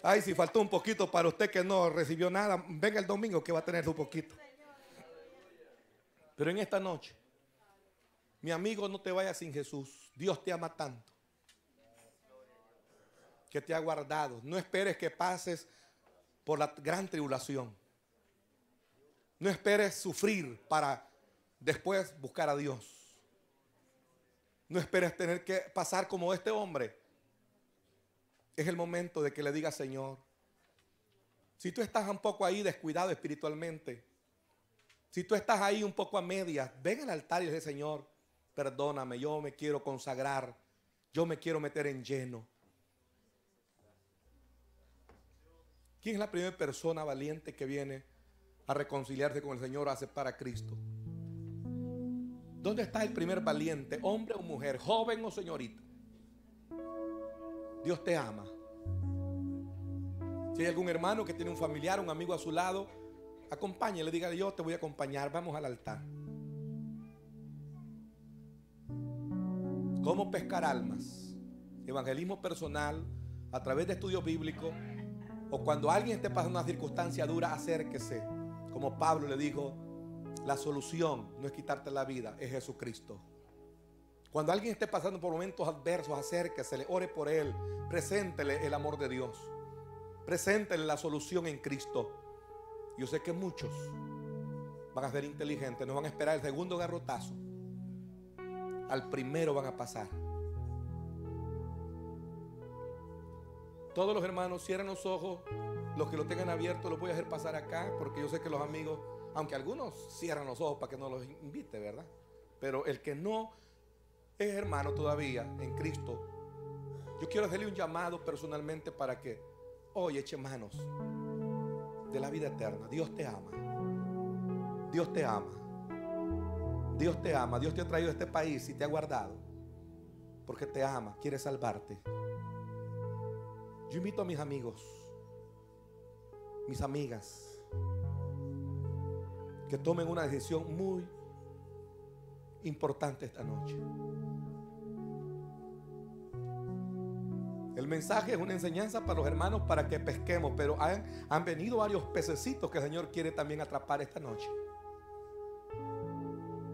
Ay, si faltó un poquito para usted que no recibió nada, venga el domingo que va a tener su poquito. Pero en esta noche, mi amigo, no te vayas sin Jesús. Dios te ama tanto que te ha guardado. No esperes que pases por la gran tribulación. No esperes sufrir para después buscar a Dios. No esperes tener que pasar como este hombre. Es el momento de que le diga, Señor, si tú estás un poco ahí descuidado espiritualmente, si tú estás ahí un poco a medias, ven al altar y dice, Señor, perdóname, yo me quiero consagrar, yo me quiero meter en lleno. ¿Quién es la primera persona valiente que viene a reconciliarse con el Señor, a aceptar a Cristo? ¿Dónde está el primer valiente, hombre o mujer, joven o señorita? Dios te ama. Si hay algún hermano que tiene un familiar, un amigo a su lado, acompáñale, dígale yo te voy a acompañar, vamos al altar. ¿Cómo pescar almas? Evangelismo personal, a través de estudio bíblico, o cuando alguien esté pasando una circunstancia dura, acérquese. Como Pablo le dijo, la solución no es quitarte la vida, es Jesucristo. Cuando alguien esté pasando por momentos adversos, acérquese, ore por él, preséntele el amor de Dios, preséntele la solución en Cristo. Yo sé que muchos van a ser inteligentes, no van a esperar el segundo garrotazo, al primero van a pasar. Todos los hermanos cierren los ojos, los que lo tengan abierto los voy a hacer pasar acá, porque yo sé que los amigos aunque algunos cierran los ojos para que no los invite, ¿verdad? Pero el que no es hermano todavía en Cristo, yo quiero hacerle un llamado personalmente para que hoy eche manos de la vida eterna. Dios te ama. Dios te ama. Dios te ama. Dios te ha traído a este país y te ha guardado. Porque te ama. Quiere salvarte. Yo invito a mis amigos, mis amigas, que tomen una decisión muy importante esta noche. El mensaje es una enseñanza para los hermanos para que pesquemos, pero han, han, venido varios pececitos que el Señor quiere también atrapar esta noche.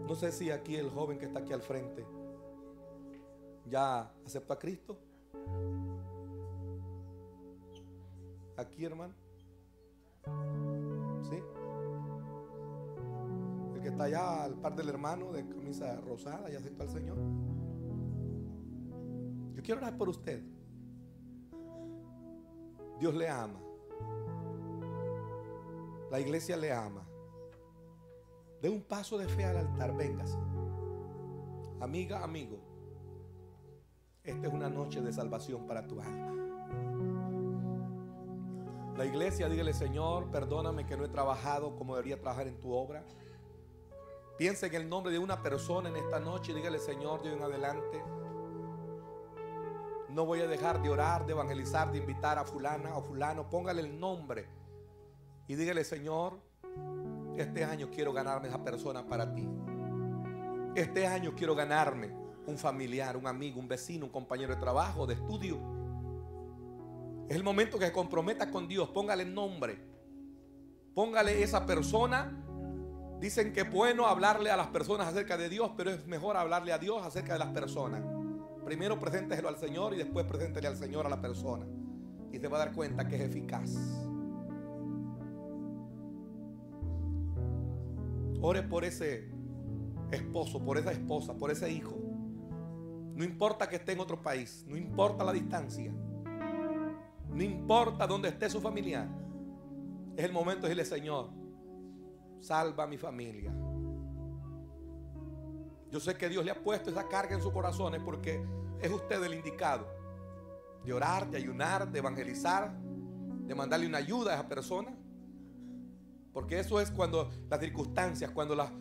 No sé si aquí el joven que está aquí al frente ya aceptó a Cristo. Aquí, hermano. ¿Sí? El que está allá al par del hermano de camisa rosada, ya aceptó al Señor. Yo quiero orar por usted. Dios le ama. La iglesia le ama. De un paso de fe al altar, véngase. Amiga, amigo, esta es una noche de salvación para tu alma. La iglesia, dígale, Señor, perdóname que no he trabajado como debería trabajar en tu obra. Piensa en el nombre de una persona en esta noche y dígale, Señor, de en adelante. No voy a dejar de orar, de evangelizar, de invitar a fulana o fulano. Póngale el nombre y dígale, Señor, este año quiero ganarme esa persona para ti. Este año quiero ganarme un familiar, un amigo, un vecino, un compañero de trabajo, de estudio. Es el momento que se comprometa con Dios. Póngale el nombre. Póngale esa persona. Dicen que es bueno hablarle a las personas acerca de Dios, pero es mejor hablarle a Dios acerca de las personas. Primero presénteselo al Señor y después preséntele al Señor a la persona. Y se va a dar cuenta que es eficaz. Ore por ese esposo, por esa esposa, por ese hijo. No importa que esté en otro país, no importa la distancia, no importa dónde esté su familiar. Es el momento de decirle, Señor, salva a mi familia. Yo sé que Dios le ha puesto esa carga en su corazón es porque es usted el indicado de orar, de ayunar, de evangelizar, de mandarle una ayuda a esa persona. Porque eso es cuando las circunstancias, cuando las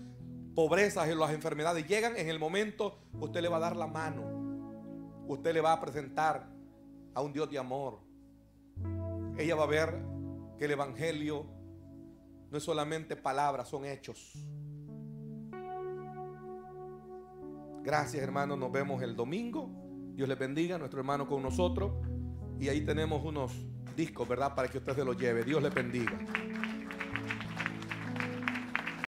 pobrezas y las enfermedades llegan, en el momento usted le va a dar la mano. Usted le va a presentar a un Dios de amor. Ella va a ver que el Evangelio no es solamente palabras, son hechos. Gracias hermanos, nos vemos el domingo. Dios les bendiga, nuestro hermano con nosotros. Y ahí tenemos unos discos, ¿verdad? Para que usted se los lleve. Dios les bendiga.